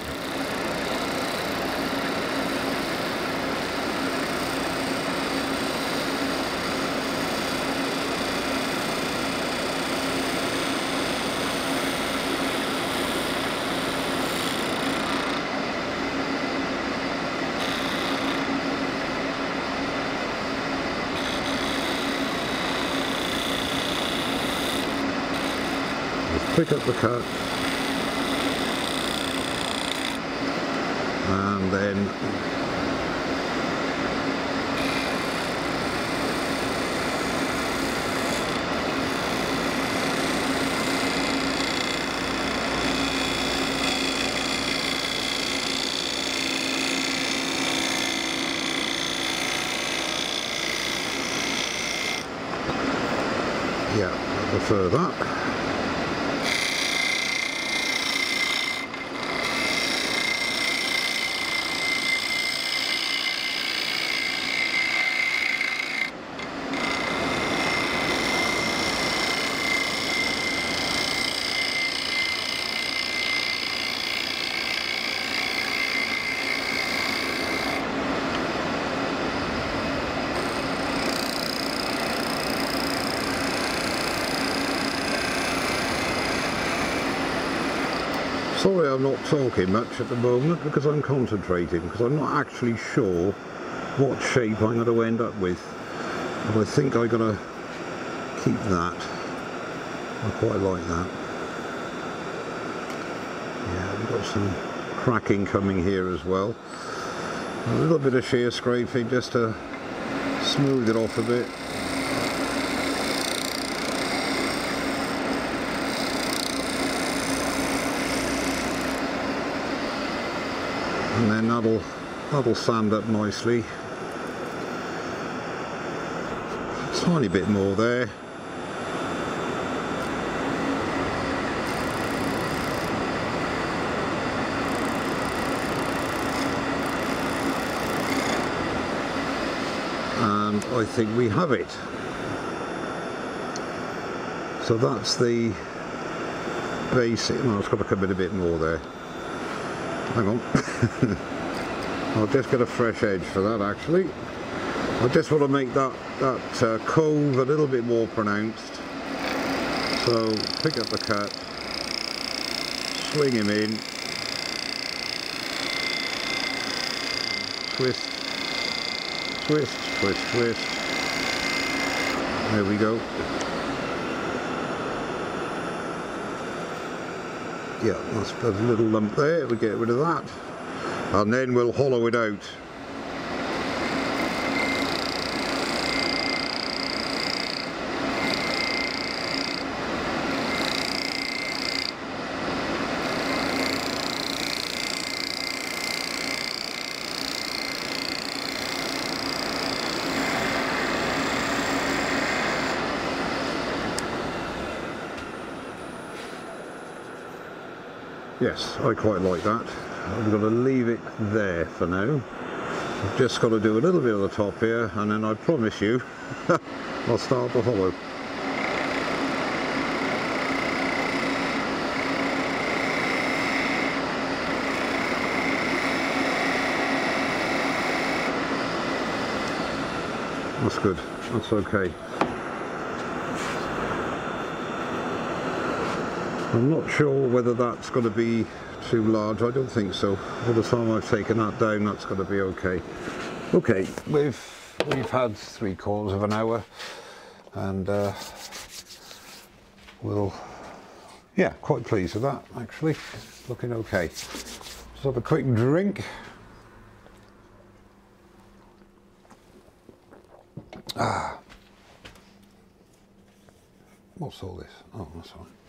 Pick up the cut and then yeah, I prefer that. Sorry I'm not talking much at the moment because I'm concentrating because I'm not actually sure what shape I'm going to end up with. But I think I'm going to keep that. I quite like that. Yeah we've got some cracking coming here as well. A little bit of shear scraping just to smooth it off a bit and then that'll sand up nicely. Tiny bit more there. And I think we have it. So that's the basic, well it's got to come in a bit more there. Hang on <laughs> I'll just get a fresh edge for that actually I just want to make that, that uh, cove a little bit more pronounced. So pick up the cat, swing him in, twist, twist, twist, twist. There we go. Yeah, that's a little lump there, we get rid of that. And then we'll hollow it out. Yes, I quite like that. I'm going to leave it there for now. I've just got to do a little bit of the top here and then I promise you <laughs> I'll start the hollow. That's good, that's okay. I'm not sure whether that's going to be too large. I don't think so. By the time I've taken that down, that's going to be okay. Okay, we've we've had three quarters of an hour, and uh, we'll yeah, quite pleased with that actually. Looking okay. Let's have a quick drink. Ah. What's all this? Oh, that's all right.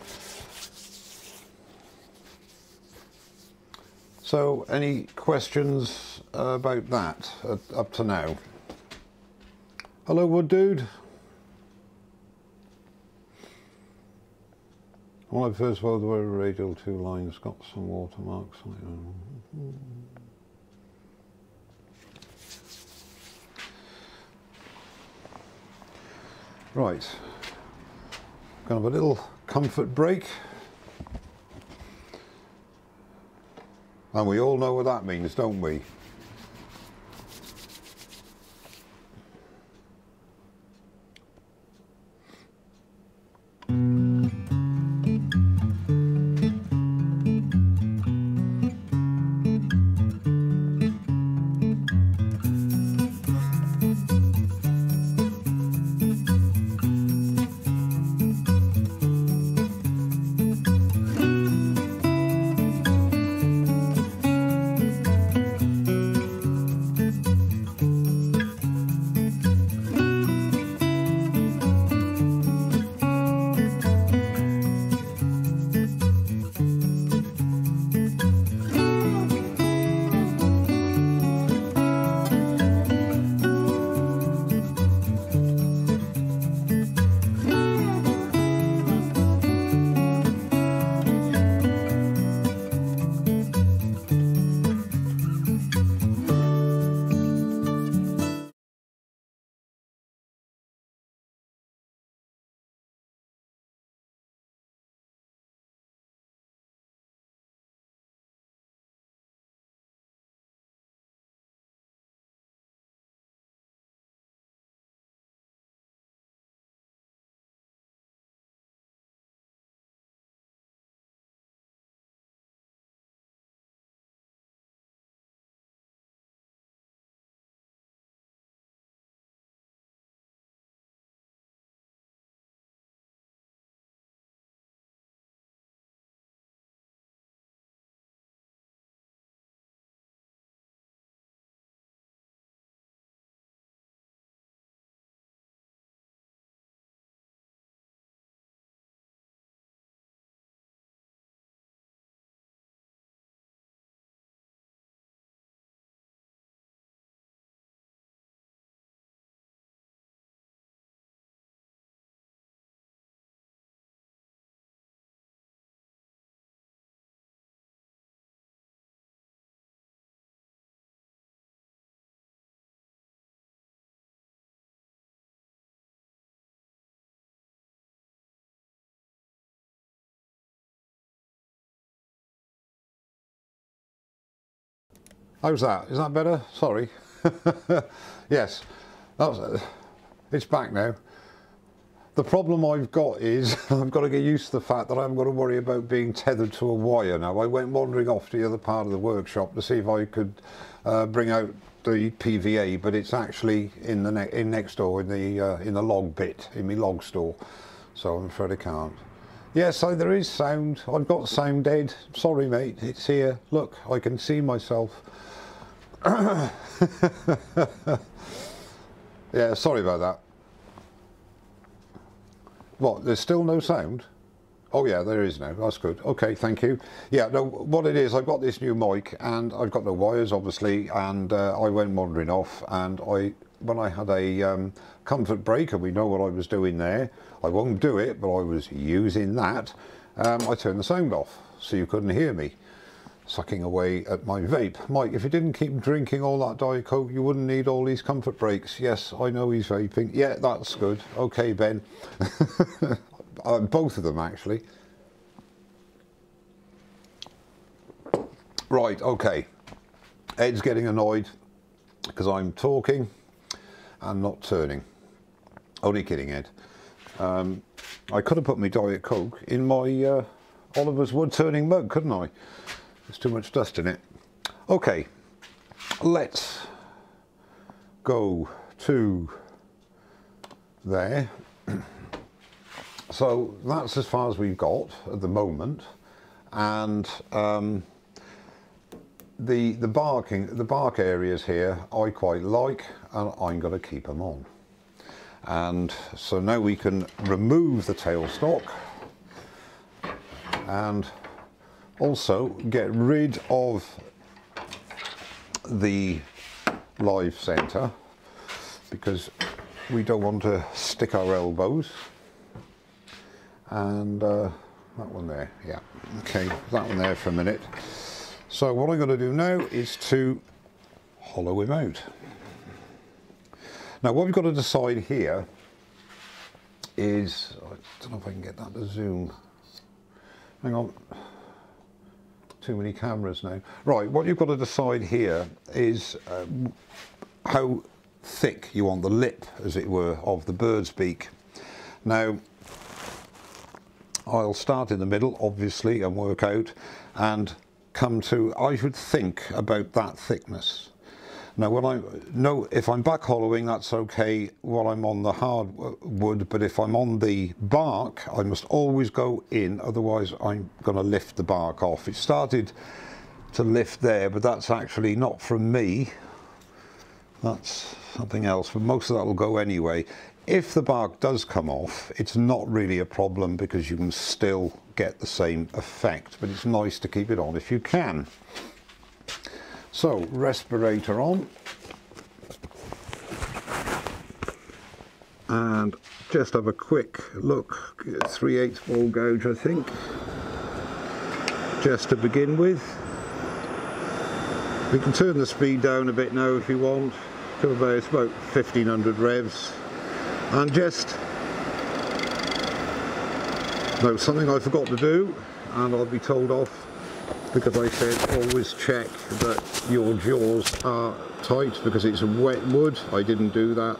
So any questions uh, about that uh, up to now? Hello Wood Dude. Well, I first welded the radial two lines, got some watermarks. Right, gonna have a little comfort break. And we all know what that means, don't we? How's that? Is that better? Sorry. <laughs> yes. Uh, it's back now. The problem I've got is <laughs> I've got to get used to the fact that I haven't got to worry about being tethered to a wire now. I went wandering off to the other part of the workshop to see if I could uh, bring out the PVA, but it's actually in the ne in next door in the uh, in the log bit in my log store, so I'm afraid I can't. Yeah, so there is sound. I've got sound dead. Sorry, mate. It's here. Look, I can see myself. <coughs> yeah, sorry about that. What, there's still no sound? Oh yeah, there is now. That's good. Okay, thank you. Yeah, no, what it is, I've got this new mic and I've got no wires, obviously, and uh, I went wandering off and I, when I had a um, comfort breaker, we know what I was doing there. I won't do it, but I was using that. Um, I turned the sound off, so you couldn't hear me sucking away at my vape. Mike, if you didn't keep drinking all that Diet Coke, you wouldn't need all these comfort breaks. Yes, I know he's vaping. Yeah, that's good. Okay, Ben. <laughs> uh, both of them, actually. Right, okay. Ed's getting annoyed because I'm talking and not turning. Only kidding, Ed. Um, I could have put my Diet Coke in my uh, Oliver's wood turning mug, couldn't I? There's too much dust in it. Okay, let's go to there. <clears throat> so that's as far as we've got at the moment. And um, the, the barking, the bark areas here I quite like and I'm going to keep them on. And so now we can remove the tailstock and also get rid of the live center because we don't want to stick our elbows. And uh, that one there yeah. Okay that one there for a minute. So what I'm going to do now is to hollow him out. Now what we've got to decide here is I don't know if I can get that to zoom. Hang on too many cameras now. Right, what you've got to decide here is uh, how thick you want the lip, as it were, of the bird's beak. Now, I'll start in the middle, obviously, and work out, and come to, I should think about that thickness. Now, when I know if I'm back hollowing, that's okay while I'm on the hard wood, but if I'm on the bark, I must always go in, otherwise I'm going to lift the bark off. It started to lift there, but that's actually not from me. That's something else, but most of that will go anyway. If the bark does come off, it's not really a problem because you can still get the same effect, but it's nice to keep it on if you can. So, respirator on. And just have a quick look, 3 8 bowl gouge I think, just to begin with. We can turn the speed down a bit now if you want, to about, it's about 1500 revs. And just, no, something I forgot to do, and I'll be told off because I said always check that your jaws are tight because it's wet wood. I didn't do that.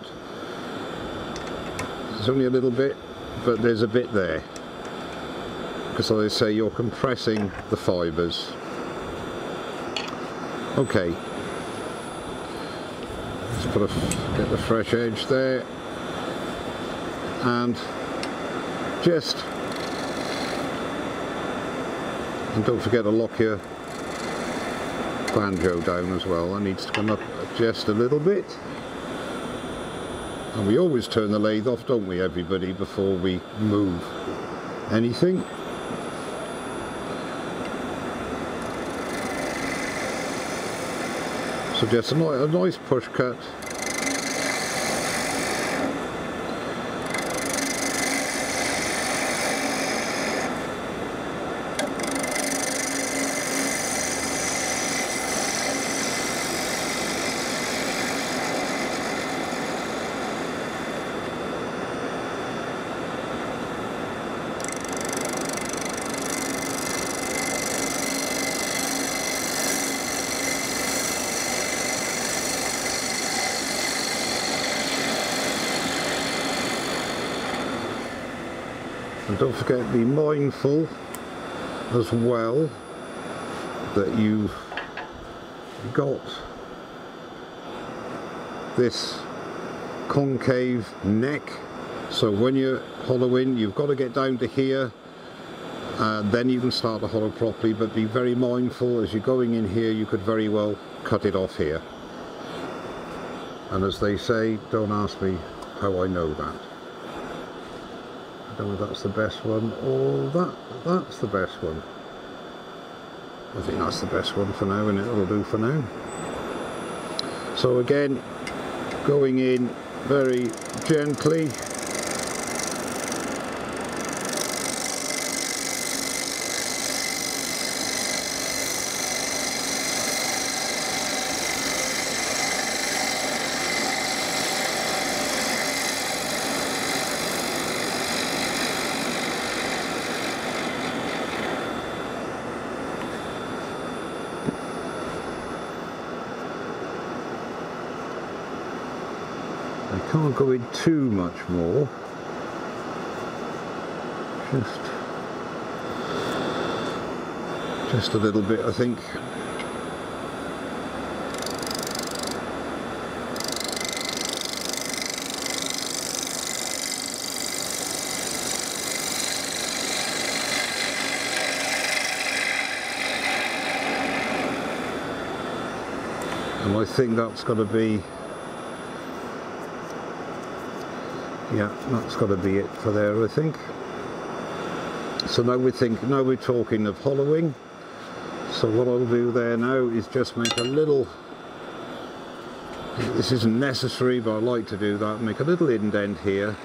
There's only a little bit, but there's a bit there. Because as I say, you're compressing the fibres. Okay. Let's put a, get the fresh edge there. And just and don't forget to lock your banjo down as well. That needs to come up just a little bit. And we always turn the lathe off, don't we, everybody, before we move anything. So just a, a nice push cut don't forget, be mindful as well that you've got this concave neck. So when you're hollowing you've got to get down to here and then you can start to hollow properly but be very mindful as you're going in here you could very well cut it off here. And as they say don't ask me how I know that That's the best one or that that's the best one. I think that's the best one for now and it'll do for now. So again going in very gently in too much more. Just just a little bit I think. And I think that's got to be yeah that's got to be it for there I think. So now we think now we're talking of hollowing so what I'll do there now is just make a little this isn't necessary but I like to do that make a little indent here.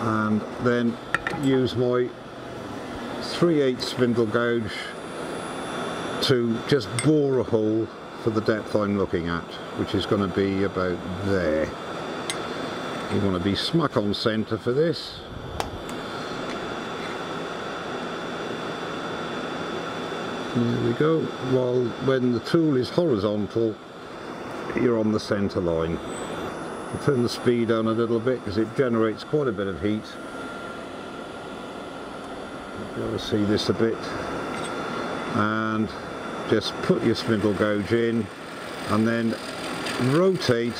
And then use my 3 8 spindle gouge to just bore a hole for the depth I'm looking at which is going to be about there you want to be smack on centre for this. There we go. While when the tool is horizontal you're on the centre line. I'll turn the speed down a little bit because it generates quite a bit of heat. You'll see this a bit. And just put your spindle gouge in and then rotate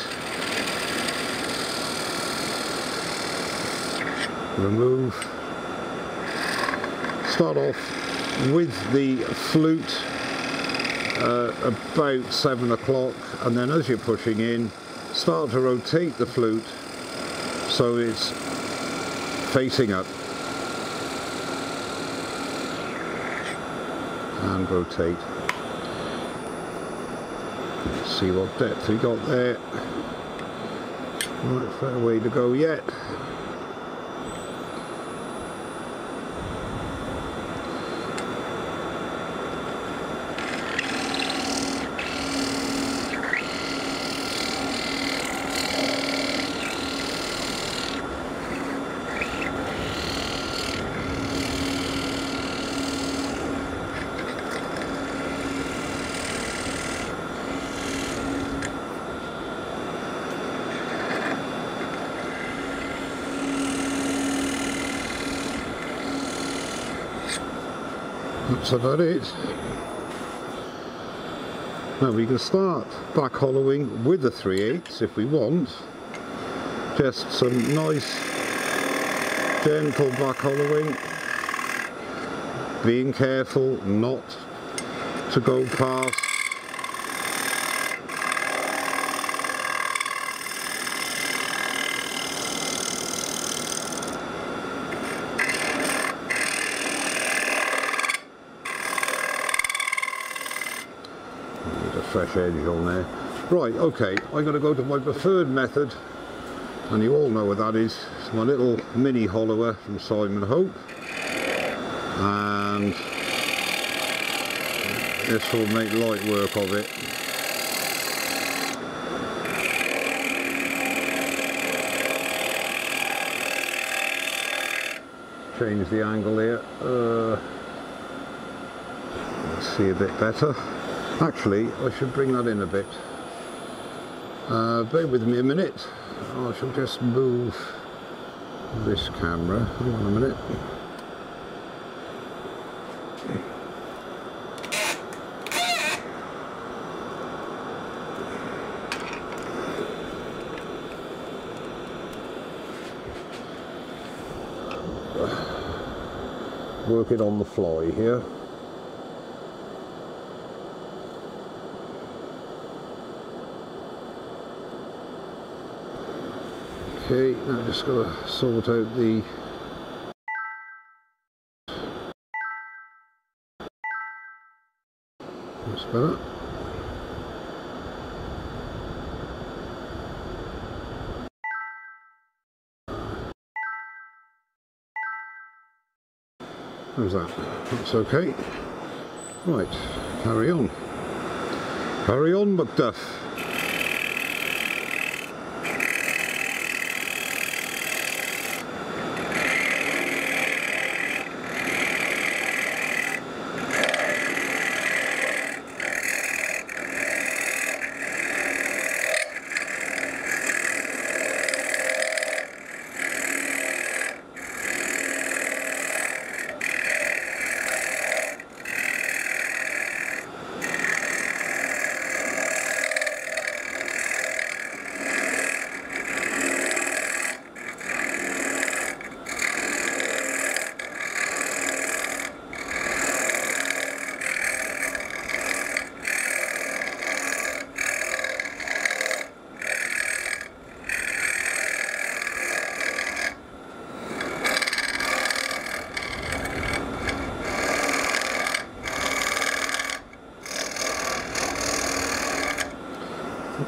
remove start off with the flute uh, about seven o'clock and then as you're pushing in start to rotate the flute so it's facing up. And rotate. Let's see what depth we got there. Not a fair way to go yet that's about it now we can start back hollowing with the 3 8 if we want. Just some nice gentle back hollowing. Being careful not to go past edge on there. Right, okay, I'm going to go to my preferred method, and you all know what that is. It's my little mini hollower from Simon Hope, and this will make light work of it. Change the angle here. Uh, see a bit better. Actually, I should bring that in a bit. Uh, bear with me a minute. I shall just move this camera. Hold on a minute. Working on the fly here. Okay, now just got to sort out the That's better. How's that? That's okay. Right, carry on. Carry on, Macduff.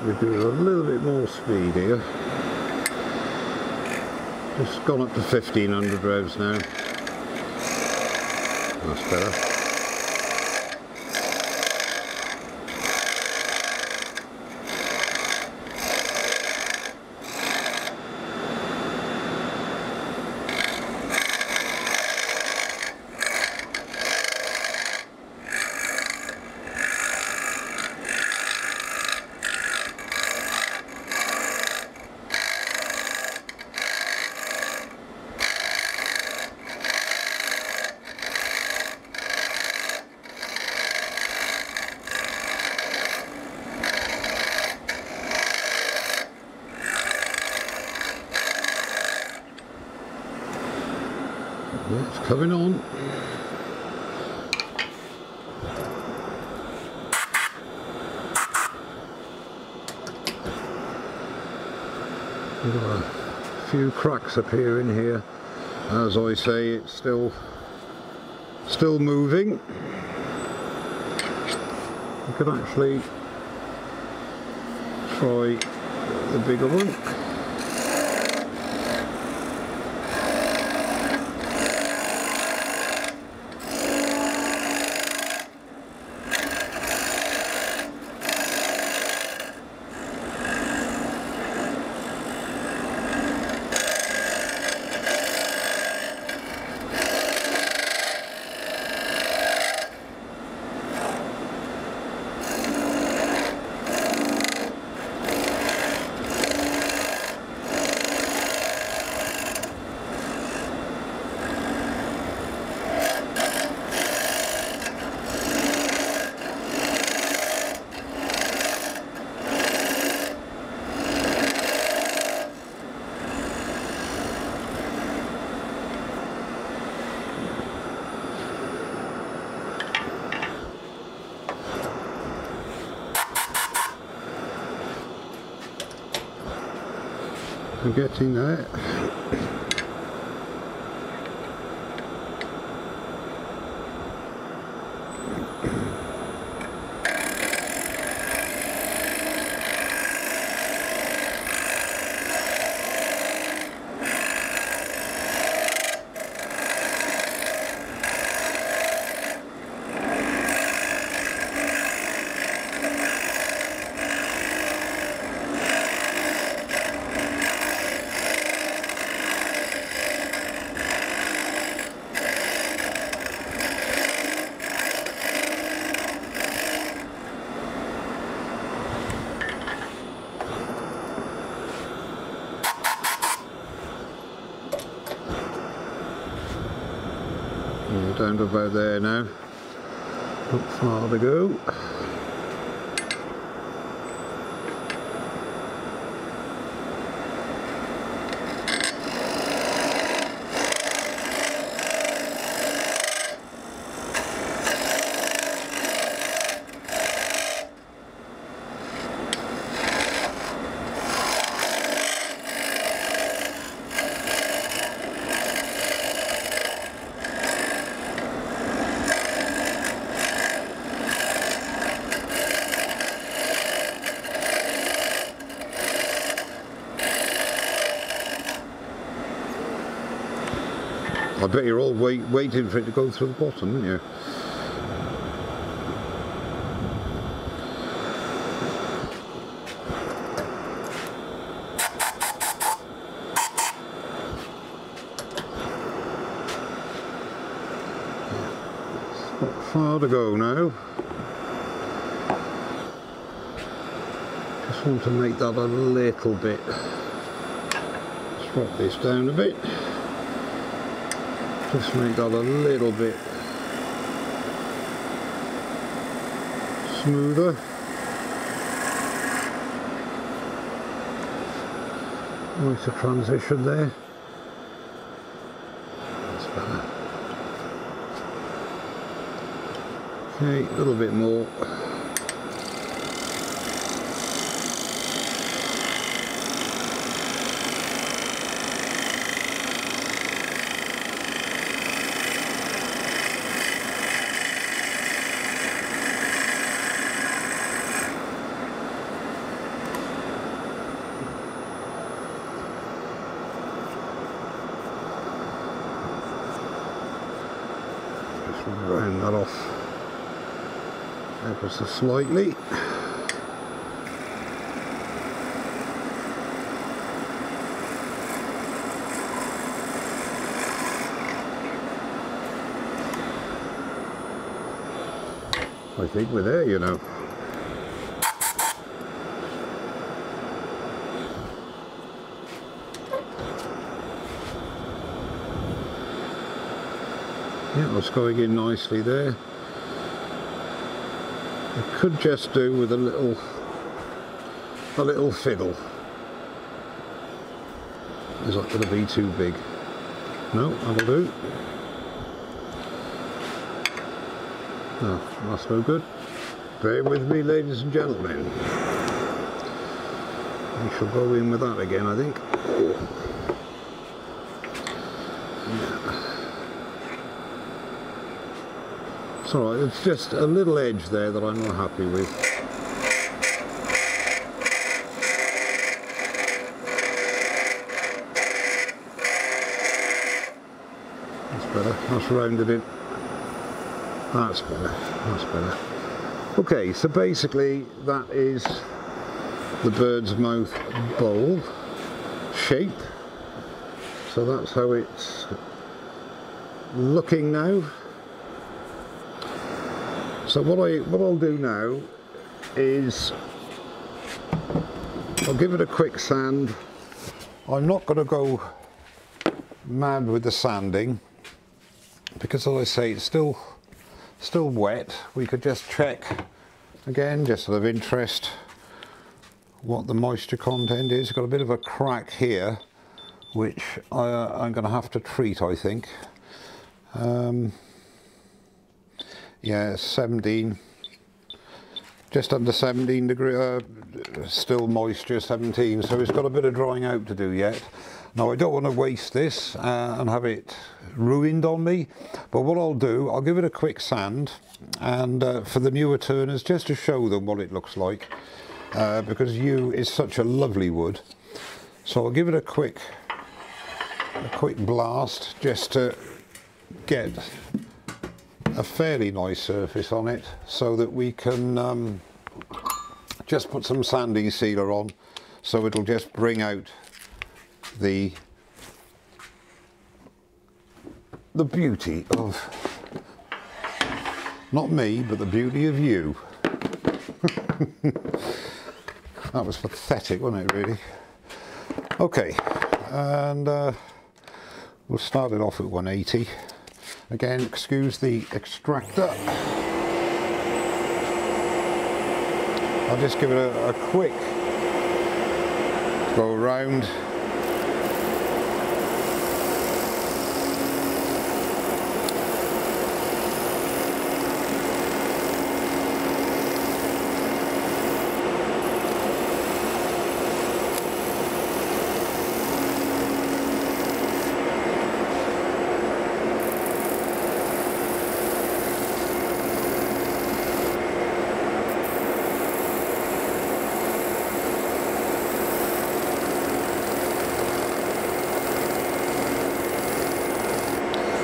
we do a little bit more speed here. Just gone up to 1500 revs now. That's better. It's coming on. We've got a few cracks appearing here. As I say, it's still still moving. You could actually try the bigger one. Getting that. About there now. Not far to go. Bet you're all wait, waiting for it to go through the bottom, aren't you? Not far to go now. Just want to make that a little bit. Drop this down a bit just make that a little bit smoother. Nicer transition there. That's better. Okay a little bit more round that off ever so slightly. I think we're there, you know. Yeah, it's going in nicely there. Could just do with a little a little fiddle. Is that going to be too big? No, that'll do. No, that's no good. Bear with me, ladies and gentlemen. We shall go in with that again, I think. It's alright, it's just a little edge there that I'm not happy with. That's better, that's rounded it. That's better, that's better. Okay, so basically that is the bird's mouth bowl shape. So that's how it's looking now. So what I what I'll do now is I'll give it a quick sand. I'm not going to go mad with the sanding because as I say it's still still wet. We could just check again just out of interest what the moisture content is. Got a bit of a crack here which I, am going to have to treat I think. Um, yeah 17 just under 17 degree uh, still moisture 17 so it's got a bit of drying out to do yet. Now I don't want to waste this uh, and have it ruined on me but what I'll do I'll give it a quick sand and uh, for the newer turners just to show them what it looks like uh, because yew is such a lovely wood. So I'll give it a quick a quick blast just to get a fairly nice surface on it so that we can um, just put some sanding sealer on so it'll just bring out the the beauty of not me but the beauty of you. <laughs> That was pathetic wasn't it really? Okay and uh, we'll start it off at 180 Again, excuse the extractor. I'll just give it a, a quick go around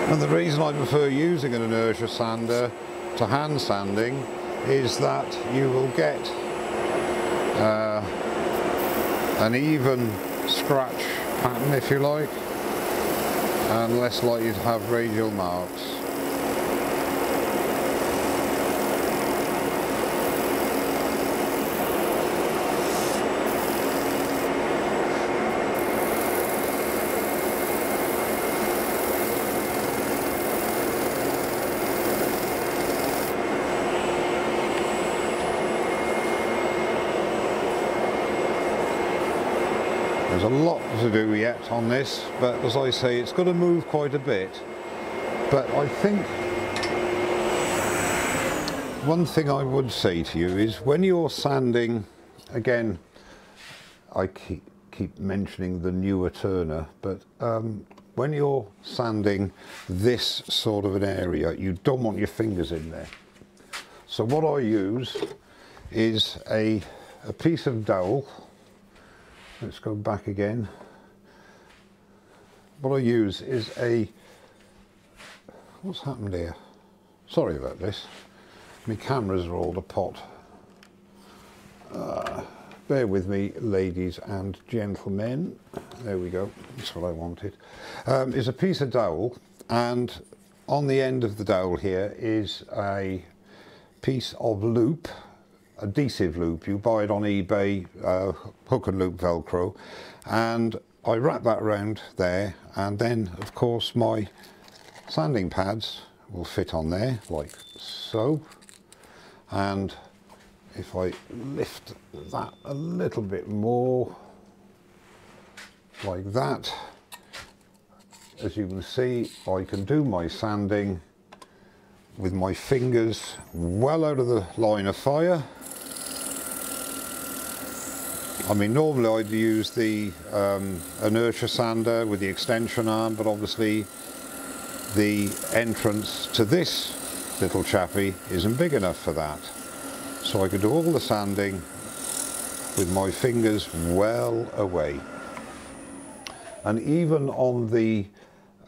And the reason I prefer using an inertia sander to hand sanding is that you will get uh, an even scratch pattern if you like and less likely to have radial marks. A lot to do yet on this, but as I say, it's got to move quite a bit. But I think one thing I would say to you is when you're sanding, again, I keep, keep mentioning the newer Turner, but um, when you're sanding this sort of an area, you don't want your fingers in there. So what I use is a, a piece of dowel let's go back again. What I use is a what's happened here? Sorry about this. My cameras are all a pot uh, bear with me ladies and gentlemen. There we go. That's what I wanted. Um, is a piece of dowel and on the end of the dowel here is a piece of loop adhesive loop. You buy it on eBay, uh, hook and loop Velcro, and I wrap that around there, and then of course my sanding pads will fit on there like so. And if I lift that a little bit more, like that, as you can see, I can do my sanding with my fingers well out of the line of fire I mean, normally I'd use the um, inertia sander with the extension arm, but obviously the entrance to this little chappy isn't big enough for that. So I could do all the sanding with my fingers well away. And even on the,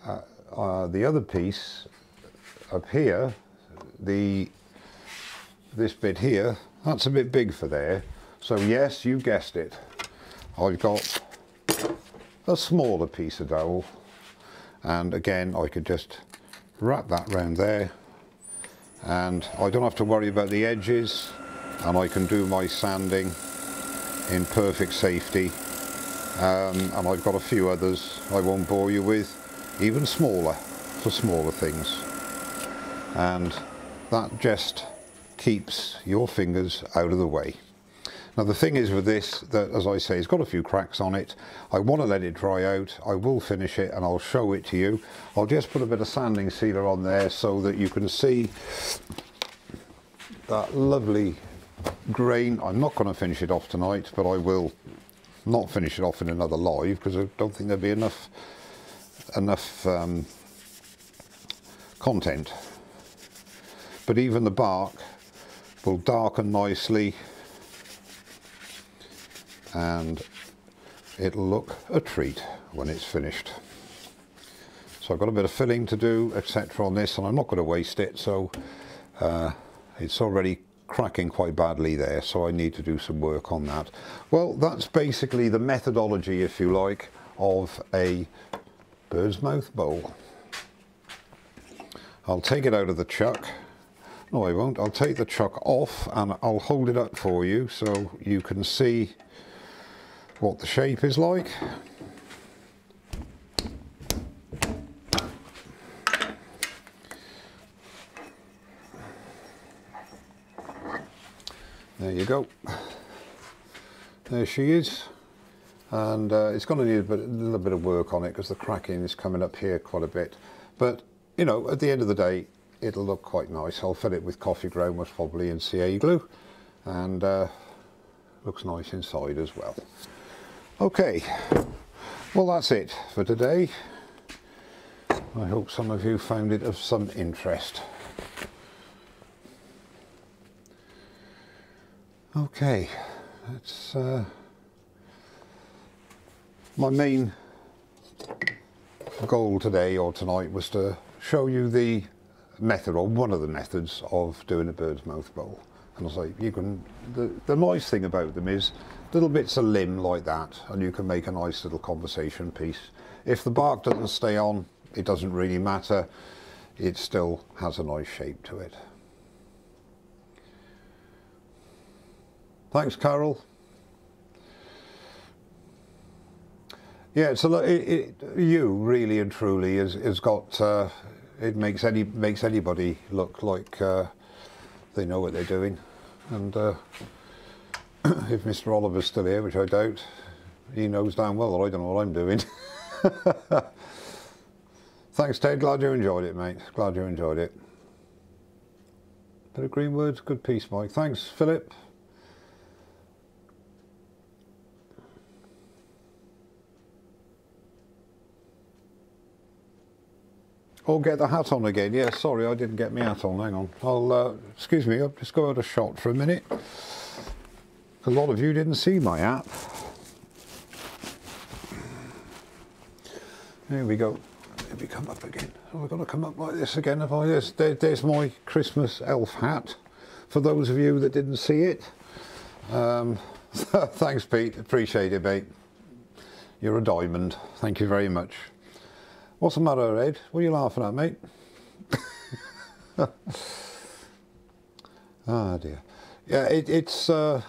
uh, uh, the other piece up here, the, this bit here, that's a bit big for there. So yes, you guessed it. I've got a smaller piece of dowel. And again I could just wrap that round there. And I don't have to worry about the edges. And I can do my sanding in perfect safety. Um, and I've got a few others I won't bore you with even smaller for smaller things and that just keeps your fingers out of the way. Now the thing is with this, that as I say, it's got a few cracks on it. I want to let it dry out. I will finish it and I'll show it to you. I'll just put a bit of sanding sealer on there so that you can see that lovely grain. I'm not going to finish it off tonight, but I will not finish it off in another live because I don't think there'll be enough enough um, content. But even the bark will darken nicely and it'll look a treat when it's finished. So I've got a bit of filling to do, etc. on this, and I'm not going to waste it, so uh, it's already cracking quite badly there, so I need to do some work on that. Well, that's basically the methodology, if you like, of a bird's mouth bowl. I'll take it out of the chuck. No, I won't. I'll take the chuck off and I'll hold it up for you so you can see what the shape is like. There you go. There she is. And uh, it's going to need a, bit, a little bit of work on it because the cracking is coming up here quite a bit. But, you know, at the end of the day, it'll look quite nice. I'll fill it with coffee ground most probably and CA glue. And uh, looks nice inside as well. Okay, well that's it for today. I hope some of you found it of some interest. Okay, that's uh, my main goal today or tonight was to show you the method or one of the methods of doing a bird's mouth bowl. And I was like, you can, the, the nice thing about them is little bits of limb like that and you can make a nice little conversation piece. If the bark doesn't stay on, it doesn't really matter. It still has a nice shape to it. Thanks, Carol. Yeah, it's a lot. It, it, you really and truly has, has got. Uh, it makes any makes anybody look like uh, they know what they're doing, and uh, <clears throat> if Mr. Oliver's still here, which I doubt, he knows damn well that I don't know what I'm doing. <laughs> Thanks, Ted. Glad you enjoyed it, mate. Glad you enjoyed it. Bit of green words, good piece, Mike. Thanks, Philip. Oh, get the hat on again. Yeah, sorry, I didn't get my hat on. Hang on. I'll, uh, excuse me, I'll just go out a shot for a minute. A lot of you didn't see my hat. There we go. Let me come up again. We're going to come up like this again. If I there's, there, there's my Christmas elf hat. For those of you that didn't see it, um, <laughs> thanks, Pete. Appreciate it, mate. You're a diamond. Thank you very much. What's the matter, Ed? What are you laughing at, mate? <laughs> ah, dear. Yeah, it, it's uh,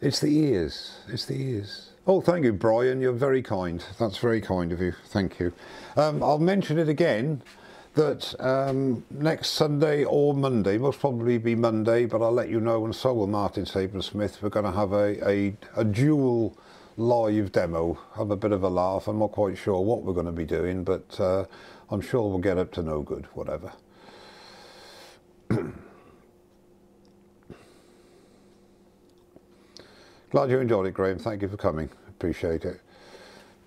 it's the ears. It's the ears. Oh, thank you, Brian. You're very kind. That's very kind of you. Thank you. Um, I'll mention it again that um, next Sunday or Monday, most probably be Monday, but I'll let you know, and so will Martin Saban Smith. We're going to have a, a, a dual live demo, have a bit of a laugh. I'm not quite sure what we're going to be doing, but uh, I'm sure we'll get up to no good, whatever. <clears throat> Glad you enjoyed it, Graham. Thank you for coming. Appreciate it.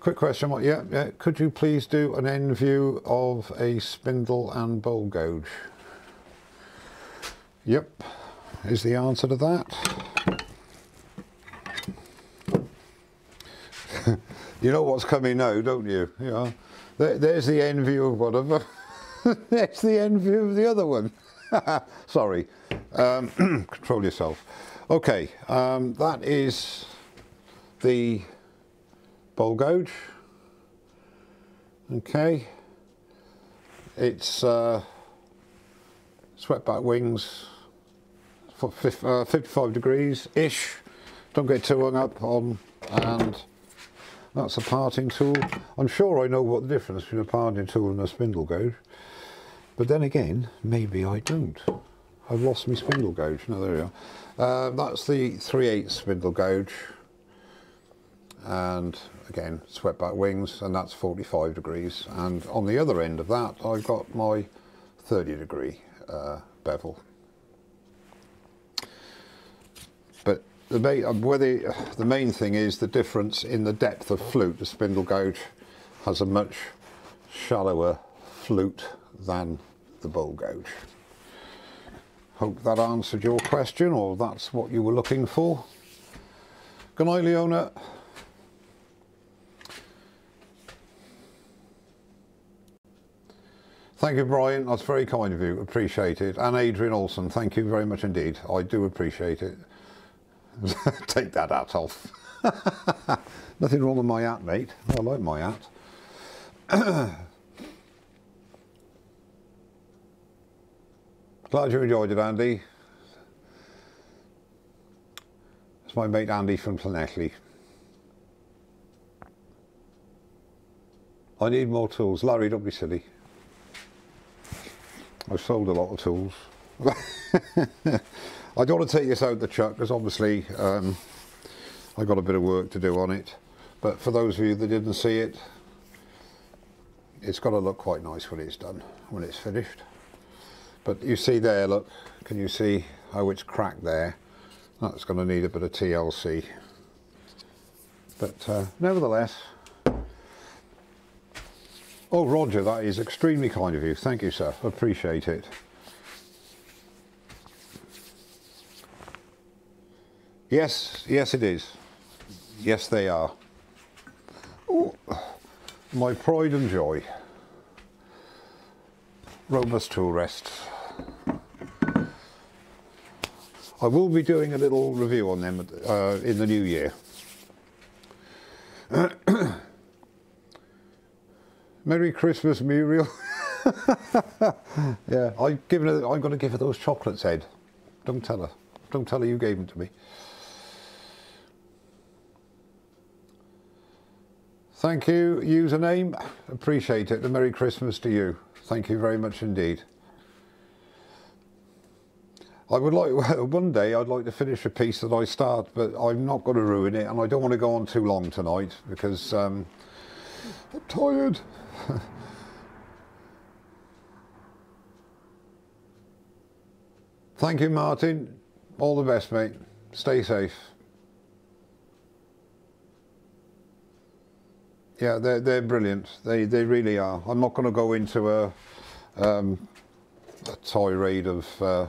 Quick question. what, Yeah, yeah. Could you please do an end view of a spindle and bowl gouge? Yep, is the answer to that. <laughs> you know what's coming now, don't you? Yeah. There, there's the view of whatever. <laughs> there's the envy of the other one. <laughs> Sorry. Um, <clears throat> control yourself. Okay, um, that is the bowl gouge. Okay. It's uh, swept back wings, for uh, 55 degrees ish. Don't get too hung up on and that's a parting tool. I'm sure I know what the difference between a parting tool and a spindle gouge. But then again, maybe I don't. I've lost my spindle gouge. No, there we are. Uh, that's the 3 8 spindle gouge. And again, swept back wings, and that's 45 degrees. And on the other end of that, I've got my 30 degree uh, bevel. The main, uh, whether the main thing is the difference in the depth of flute. The spindle gouge has a much shallower flute than the bowl gouge. Hope that answered your question or that's what you were looking for. Good night, Leona. Thank you, Brian. That's very kind of you. Appreciate it. And Adrian Olson, thank you very much indeed. I do appreciate it. <laughs> Take that hat off. <laughs> Nothing wrong with my hat, mate. I like my hat. <clears throat> Glad you enjoyed it, Andy. It's my mate Andy from Llanelli. I need more tools. Larry, don't be silly. I've sold a lot of tools. <laughs> I don't want to take this out the chuck because obviously um, I got a bit of work to do on it. But for those of you that didn't see it, it's got to look quite nice when it's done, when it's finished. But you see there, look, can you see how it's cracked there? That's going to need a bit of TLC. But uh, nevertheless, oh Roger, that is extremely kind of you. Thank you, sir. Appreciate it. Yes, yes it is. Yes they are. Ooh, my pride and joy. Robust tool rests. I will be doing a little review on them uh, in the new year. <coughs> Merry Christmas, Muriel. <laughs> yeah, I've given her, I'm going to give her those chocolates, Ed. Don't tell her. Don't tell her you gave them to me. Thank you, username. Appreciate it. A Merry Christmas to you. Thank you very much indeed. I would like, <laughs> one day I'd like to finish a piece that I start, but I'm not going to ruin it and I don't want to go on too long tonight because um, I'm tired. <laughs> Thank you, Martin. All the best, mate. Stay safe. Yeah, they're, they're brilliant. They, they really are. I'm not going to go into a, um, a tirade of uh,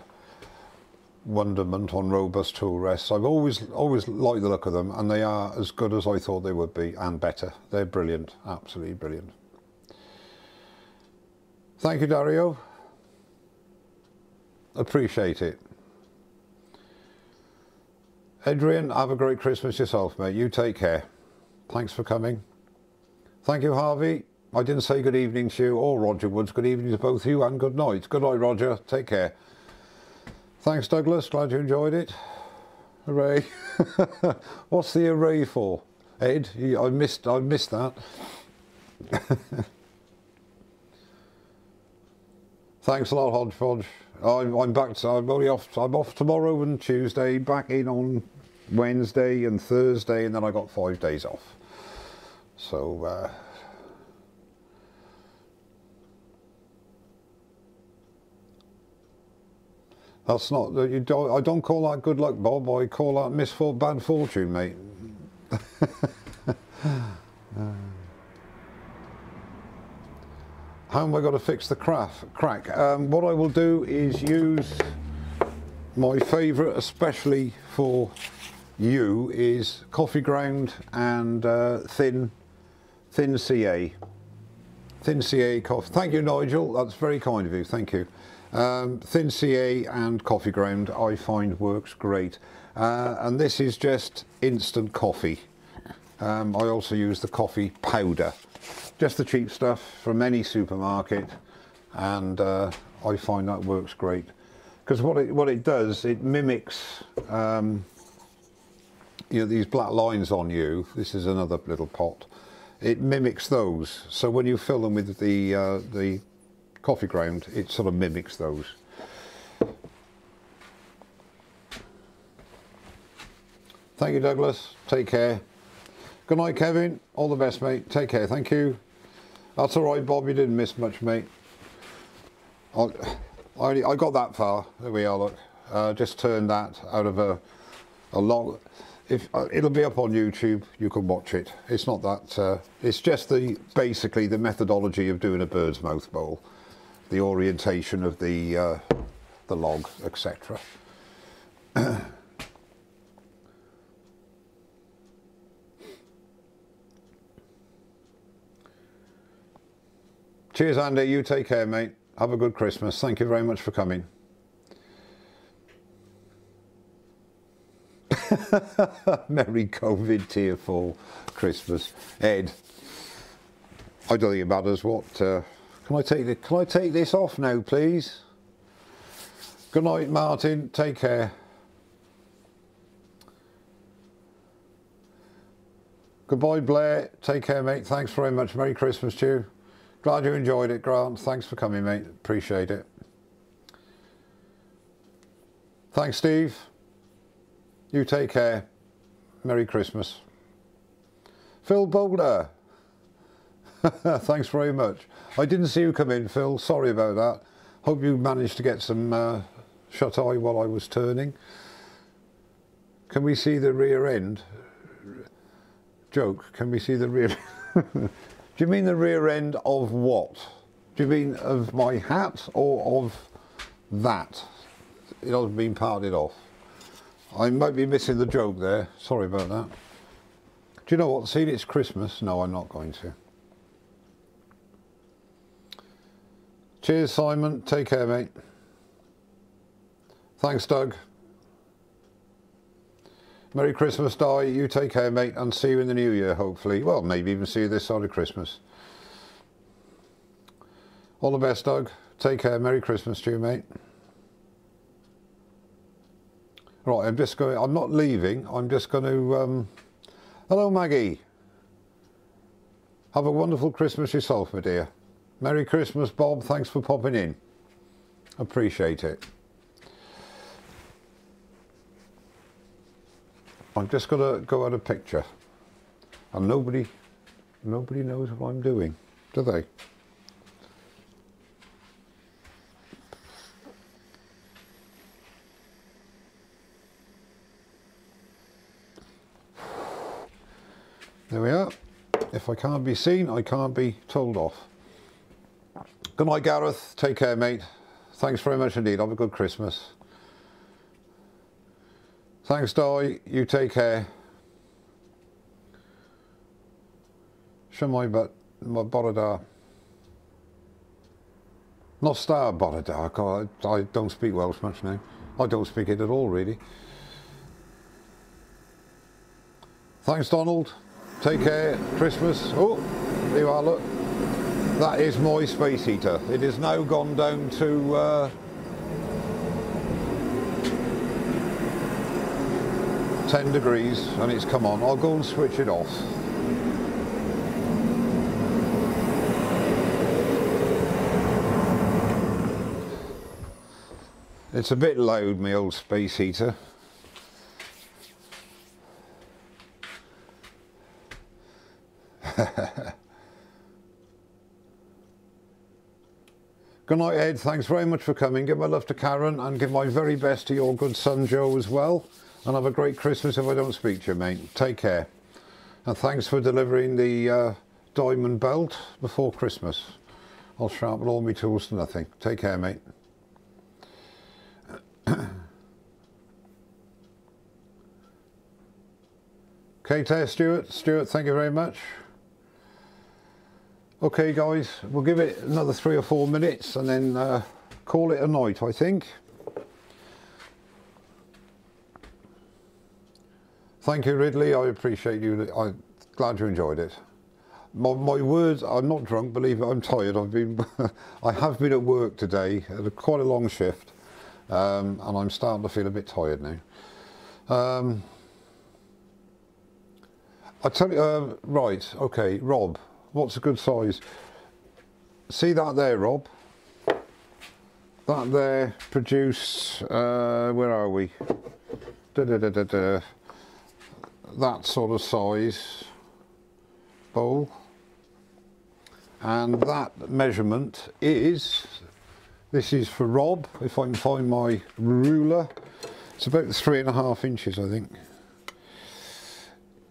wonderment on robust tool rests. I've always always liked the look of them and they are as good as I thought they would be and better. They're brilliant, absolutely brilliant. Thank you, Dario. Appreciate it. Adrian, have a great Christmas yourself, mate. You take care. Thanks for coming. Thank you, Harvey. I didn't say good evening to you or Roger Woods. Good evening to both you and good night. Good night, Roger. Take care. Thanks, Douglas. Glad you enjoyed it. Hooray. <laughs> What's the array for? Ed, I missed, I missed that. <laughs> Thanks a lot, Hodgepodge. I'm, I'm back. To, I'm only off. I'm off tomorrow and Tuesday. Back in on Wednesday and Thursday, and then I got five days off. So uh, that's not you don't I don't call that good luck, Bob. I call that misfor bad fortune, mate. <laughs> How am I going to fix the crack? Crack. Um, what I will do is use my favourite, especially for you, is coffee ground and uh, thin Thin CA. Thin CA coffee. Thank you, Nigel. That's very kind of you. Thank you. Um, thin CA and coffee ground I find works great. Uh, and this is just instant coffee. Um, I also use the coffee powder. Just the cheap stuff from any supermarket. And uh, I find that works great. Because what it, what it does, it mimics um, you know, these black lines on you. This is another little pot it mimics those. So when you fill them with the, uh, the coffee ground, it sort of mimics those. Thank you, Douglas. Take care. Good night, Kevin. All the best, mate. Take care. Thank you. That's all right, Bob. You didn't miss much, mate. I, I, I got that far. There we are, look. Uh, just turned that out of a, a long if uh, it'll be up on YouTube, you can watch it. It's not that. Uh, it's just the basically the methodology of doing a bird's mouth bowl, the orientation of the uh, the log, etc. <coughs> Cheers, Andy. You take care, mate. Have a good Christmas. Thank you very much for coming. <laughs> Merry COVID tearful Christmas. Ed, I don't think it matters what. Uh, can I take the, Can I take this off now, please? Good night, Martin. Take care. Goodbye, Blair. Take care, mate. Thanks very much. Merry Christmas to you. Glad you enjoyed it, Grant. Thanks for coming, mate. Appreciate it. Thanks, Steve. You take care. Merry Christmas. Phil Boulder. <laughs> Thanks very much. I didn't see you come in, Phil. Sorry about that. Hope you managed to get some uh, shut eye while I was turning. Can we see the rear end? Joke, can we see the rear... <laughs> Do you mean the rear end of what? Do you mean of my hat or of that? It hasn't been parted off. I might be missing the joke there. Sorry about that. Do you know what? Seeing it's Christmas. No, I'm not going to. Cheers, Simon. Take care, mate. Thanks, Doug. Merry Christmas, Di. You take care, mate, and see you in the new year, hopefully. Well, maybe even see you this side of Christmas. All the best, Doug. Take care. Merry Christmas to you, mate. Right, I'm just going, I'm not leaving, I'm just going to, um, hello Maggie. Have a wonderful Christmas yourself, my dear. Merry Christmas, Bob. Thanks for popping in. Appreciate it. I'm just going to go out a picture. And nobody, nobody knows what I'm doing, do they? There we are. If I can't be seen, I can't be told off. Good night, Gareth. Take care, mate. Thanks very much indeed. Have a good Christmas. Thanks, Di. You take care. Shemai Borodar. Not Star Borodar. I don't speak Welsh much now. I don't speak it at all, really. Thanks, Donald. Take care. Christmas. Oh, there you are, look. That is my space heater. It has now gone down to uh, ten degrees and it's come on. I'll go and switch it off. It's a bit loud, my old space heater. <laughs> Good night, Ed. Thanks very much for coming. Give my love to Karen and give my very best to your good son, Joe, as well. And have a great Christmas if I don't speak to you, mate. Take care. And thanks for delivering the uh, diamond belt before Christmas. I'll sharpen all my tools to nothing. Take care, mate. <coughs> Okay, Stewart. Stewart, thank you very much. Okay guys, we'll give it another three or four minutes and then uh, call it a night I think. Thank you Ridley, I appreciate you, I'm glad you enjoyed it. My, my words, I'm not drunk, believe it, I'm tired. I've been, <laughs> I have been at work today, at a, quite a long shift, um, and I'm starting to feel a bit tired now. Um, I tell you, uh, right, okay, Rob, what's a good size? See that there, Rob? That there produced, uh, where are we? Da, da, da. That sort of size bowl. And that measurement is, this is for Rob, if I can find my ruler. It's about three and a half inches, I think.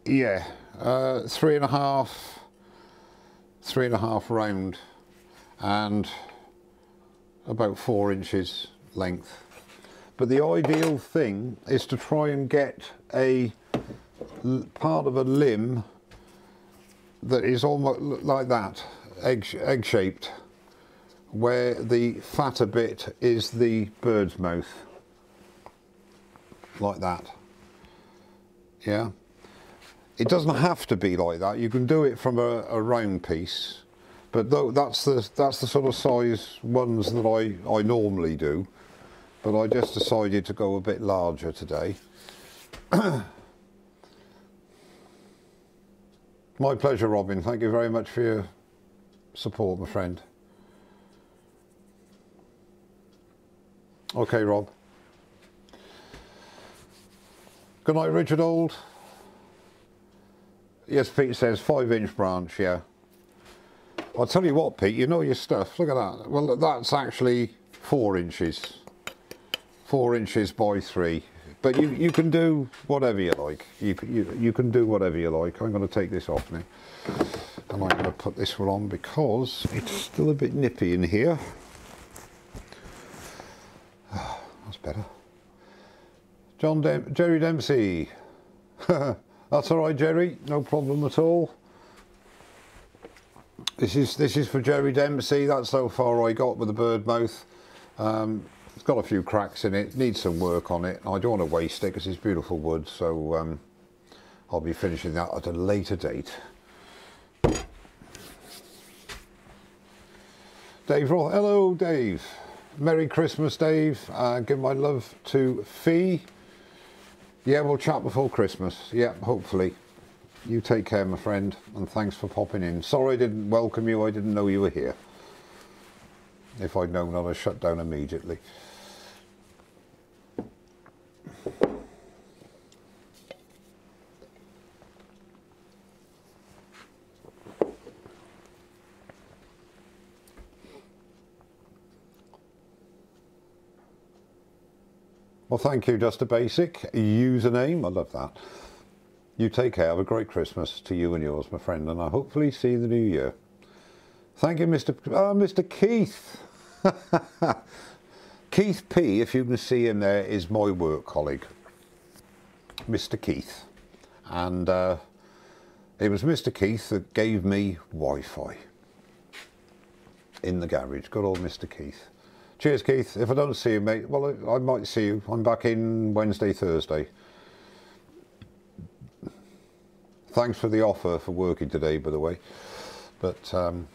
Yeah, uh, three and a half three and a half round and about four inches length. But the ideal thing is to try and get a part of a limb that is almost like that, egg, egg shaped, where the fatter bit is the bird's mouth, like that. Yeah. It doesn't have to be like that. You can do it from a, a round piece, but though that's the that's the sort of size ones that I I normally do. But I just decided to go a bit larger today. <coughs> My pleasure, Robin. Thank you very much for your support, my friend. Okay, Rob. Good night, Richard Old. Yes, Pete says five inch branch, yeah. I'll tell you what, Pete, you know your stuff. Look at that. Well, that's actually four inches. Four inches by three. But you, you can do whatever you like. You, you, you can do whatever you like. I'm going to take this off now. And I'm going to put this one on because it's still a bit nippy in here. <sighs> That's better. John Dem Jerry Dempsey. <laughs> That's all right, Jerry. No problem at all. This is this is for Jerry Dempsey. That's how far I got with the bird mouth. Um, it's got a few cracks in it. Needs some work on it. I don't want to waste it because it's beautiful wood. So um, I'll be finishing that at a later date. Dave Roth. Hello, Dave. Merry Christmas, Dave. Uh, give my love to Fee. Yeah, we'll chat before Christmas. Yeah, hopefully. You take care, my friend, and thanks for popping in. Sorry I didn't welcome you. I didn't know you were here. If I'd known, I'd have shut down immediately. Thank you, Just a Basic. Username, I love that. You take care. Have a great Christmas to you and yours, my friend, and I hopefully see you the new year. Thank you, Mr. Oh, Mr. Keith. <laughs> Keith P, if you can see him there, is my work colleague, Mr. Keith. And uh, it was Mr. Keith that gave me Wi-Fi in the garage. Good old Mr. Keith. Cheers, Keith. If I don't see you, mate, well, I might see you. I'm back in Wednesday, Thursday. Thanks for the offer for working today, by the way. But um,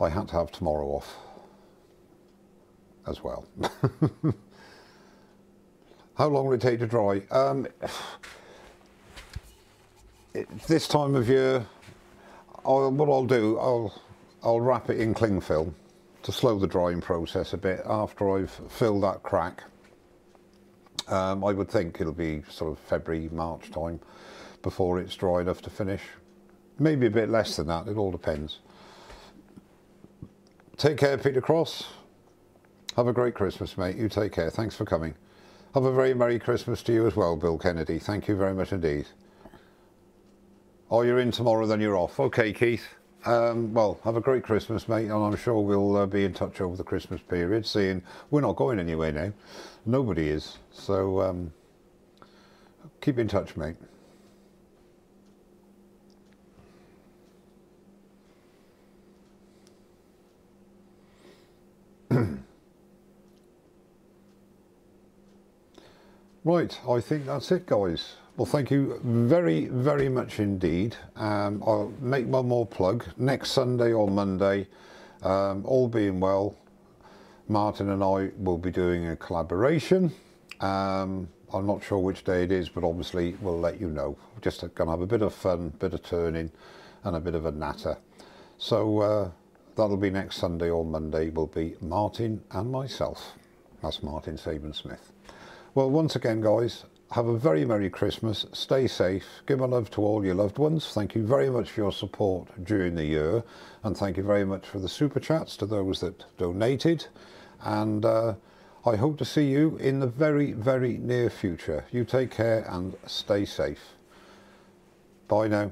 I had to have tomorrow off as well. <laughs> How long will it take to dry? Um, it, this time of year, I'll, what I'll do, I'll, I'll wrap it in cling film to slow the drying process a bit after I've filled that crack. Um, I would think it'll be sort of February, March time before it's dry enough to finish. Maybe a bit less than that, it all depends. Take care, Peter Cross. Have a great Christmas, mate. You take care. Thanks for coming. Have a very Merry Christmas to you as well, Bill Kennedy. Thank you very much indeed. Oh, you're in tomorrow, then you're off. Okay, Keith. Um, well, have a great Christmas, mate, and I'm sure we'll uh, be in touch over the Christmas period, seeing we're not going anywhere now. Nobody is. So um, keep in touch, mate. <clears throat> right, I think that's it, guys. Well, thank you very, very much indeed. Um, I'll make one more plug. Next Sunday or Monday, um, all being well, Martin and I will be doing a collaboration. Um, I'm not sure which day it is, but obviously we'll let you know. Just going to have a bit of fun, a bit of turning, and a bit of a natter. So uh, that'll be next Sunday or Monday. Will be Martin and myself. That's Martin Saban Smith. Well, once again, guys, have a very Merry Christmas. Stay safe. Give my love to all your loved ones. Thank you very much for your support during the year. And thank you very much for the super chats to those that donated. And uh, I hope to see you in the very, very near future. You take care and stay safe. Bye now.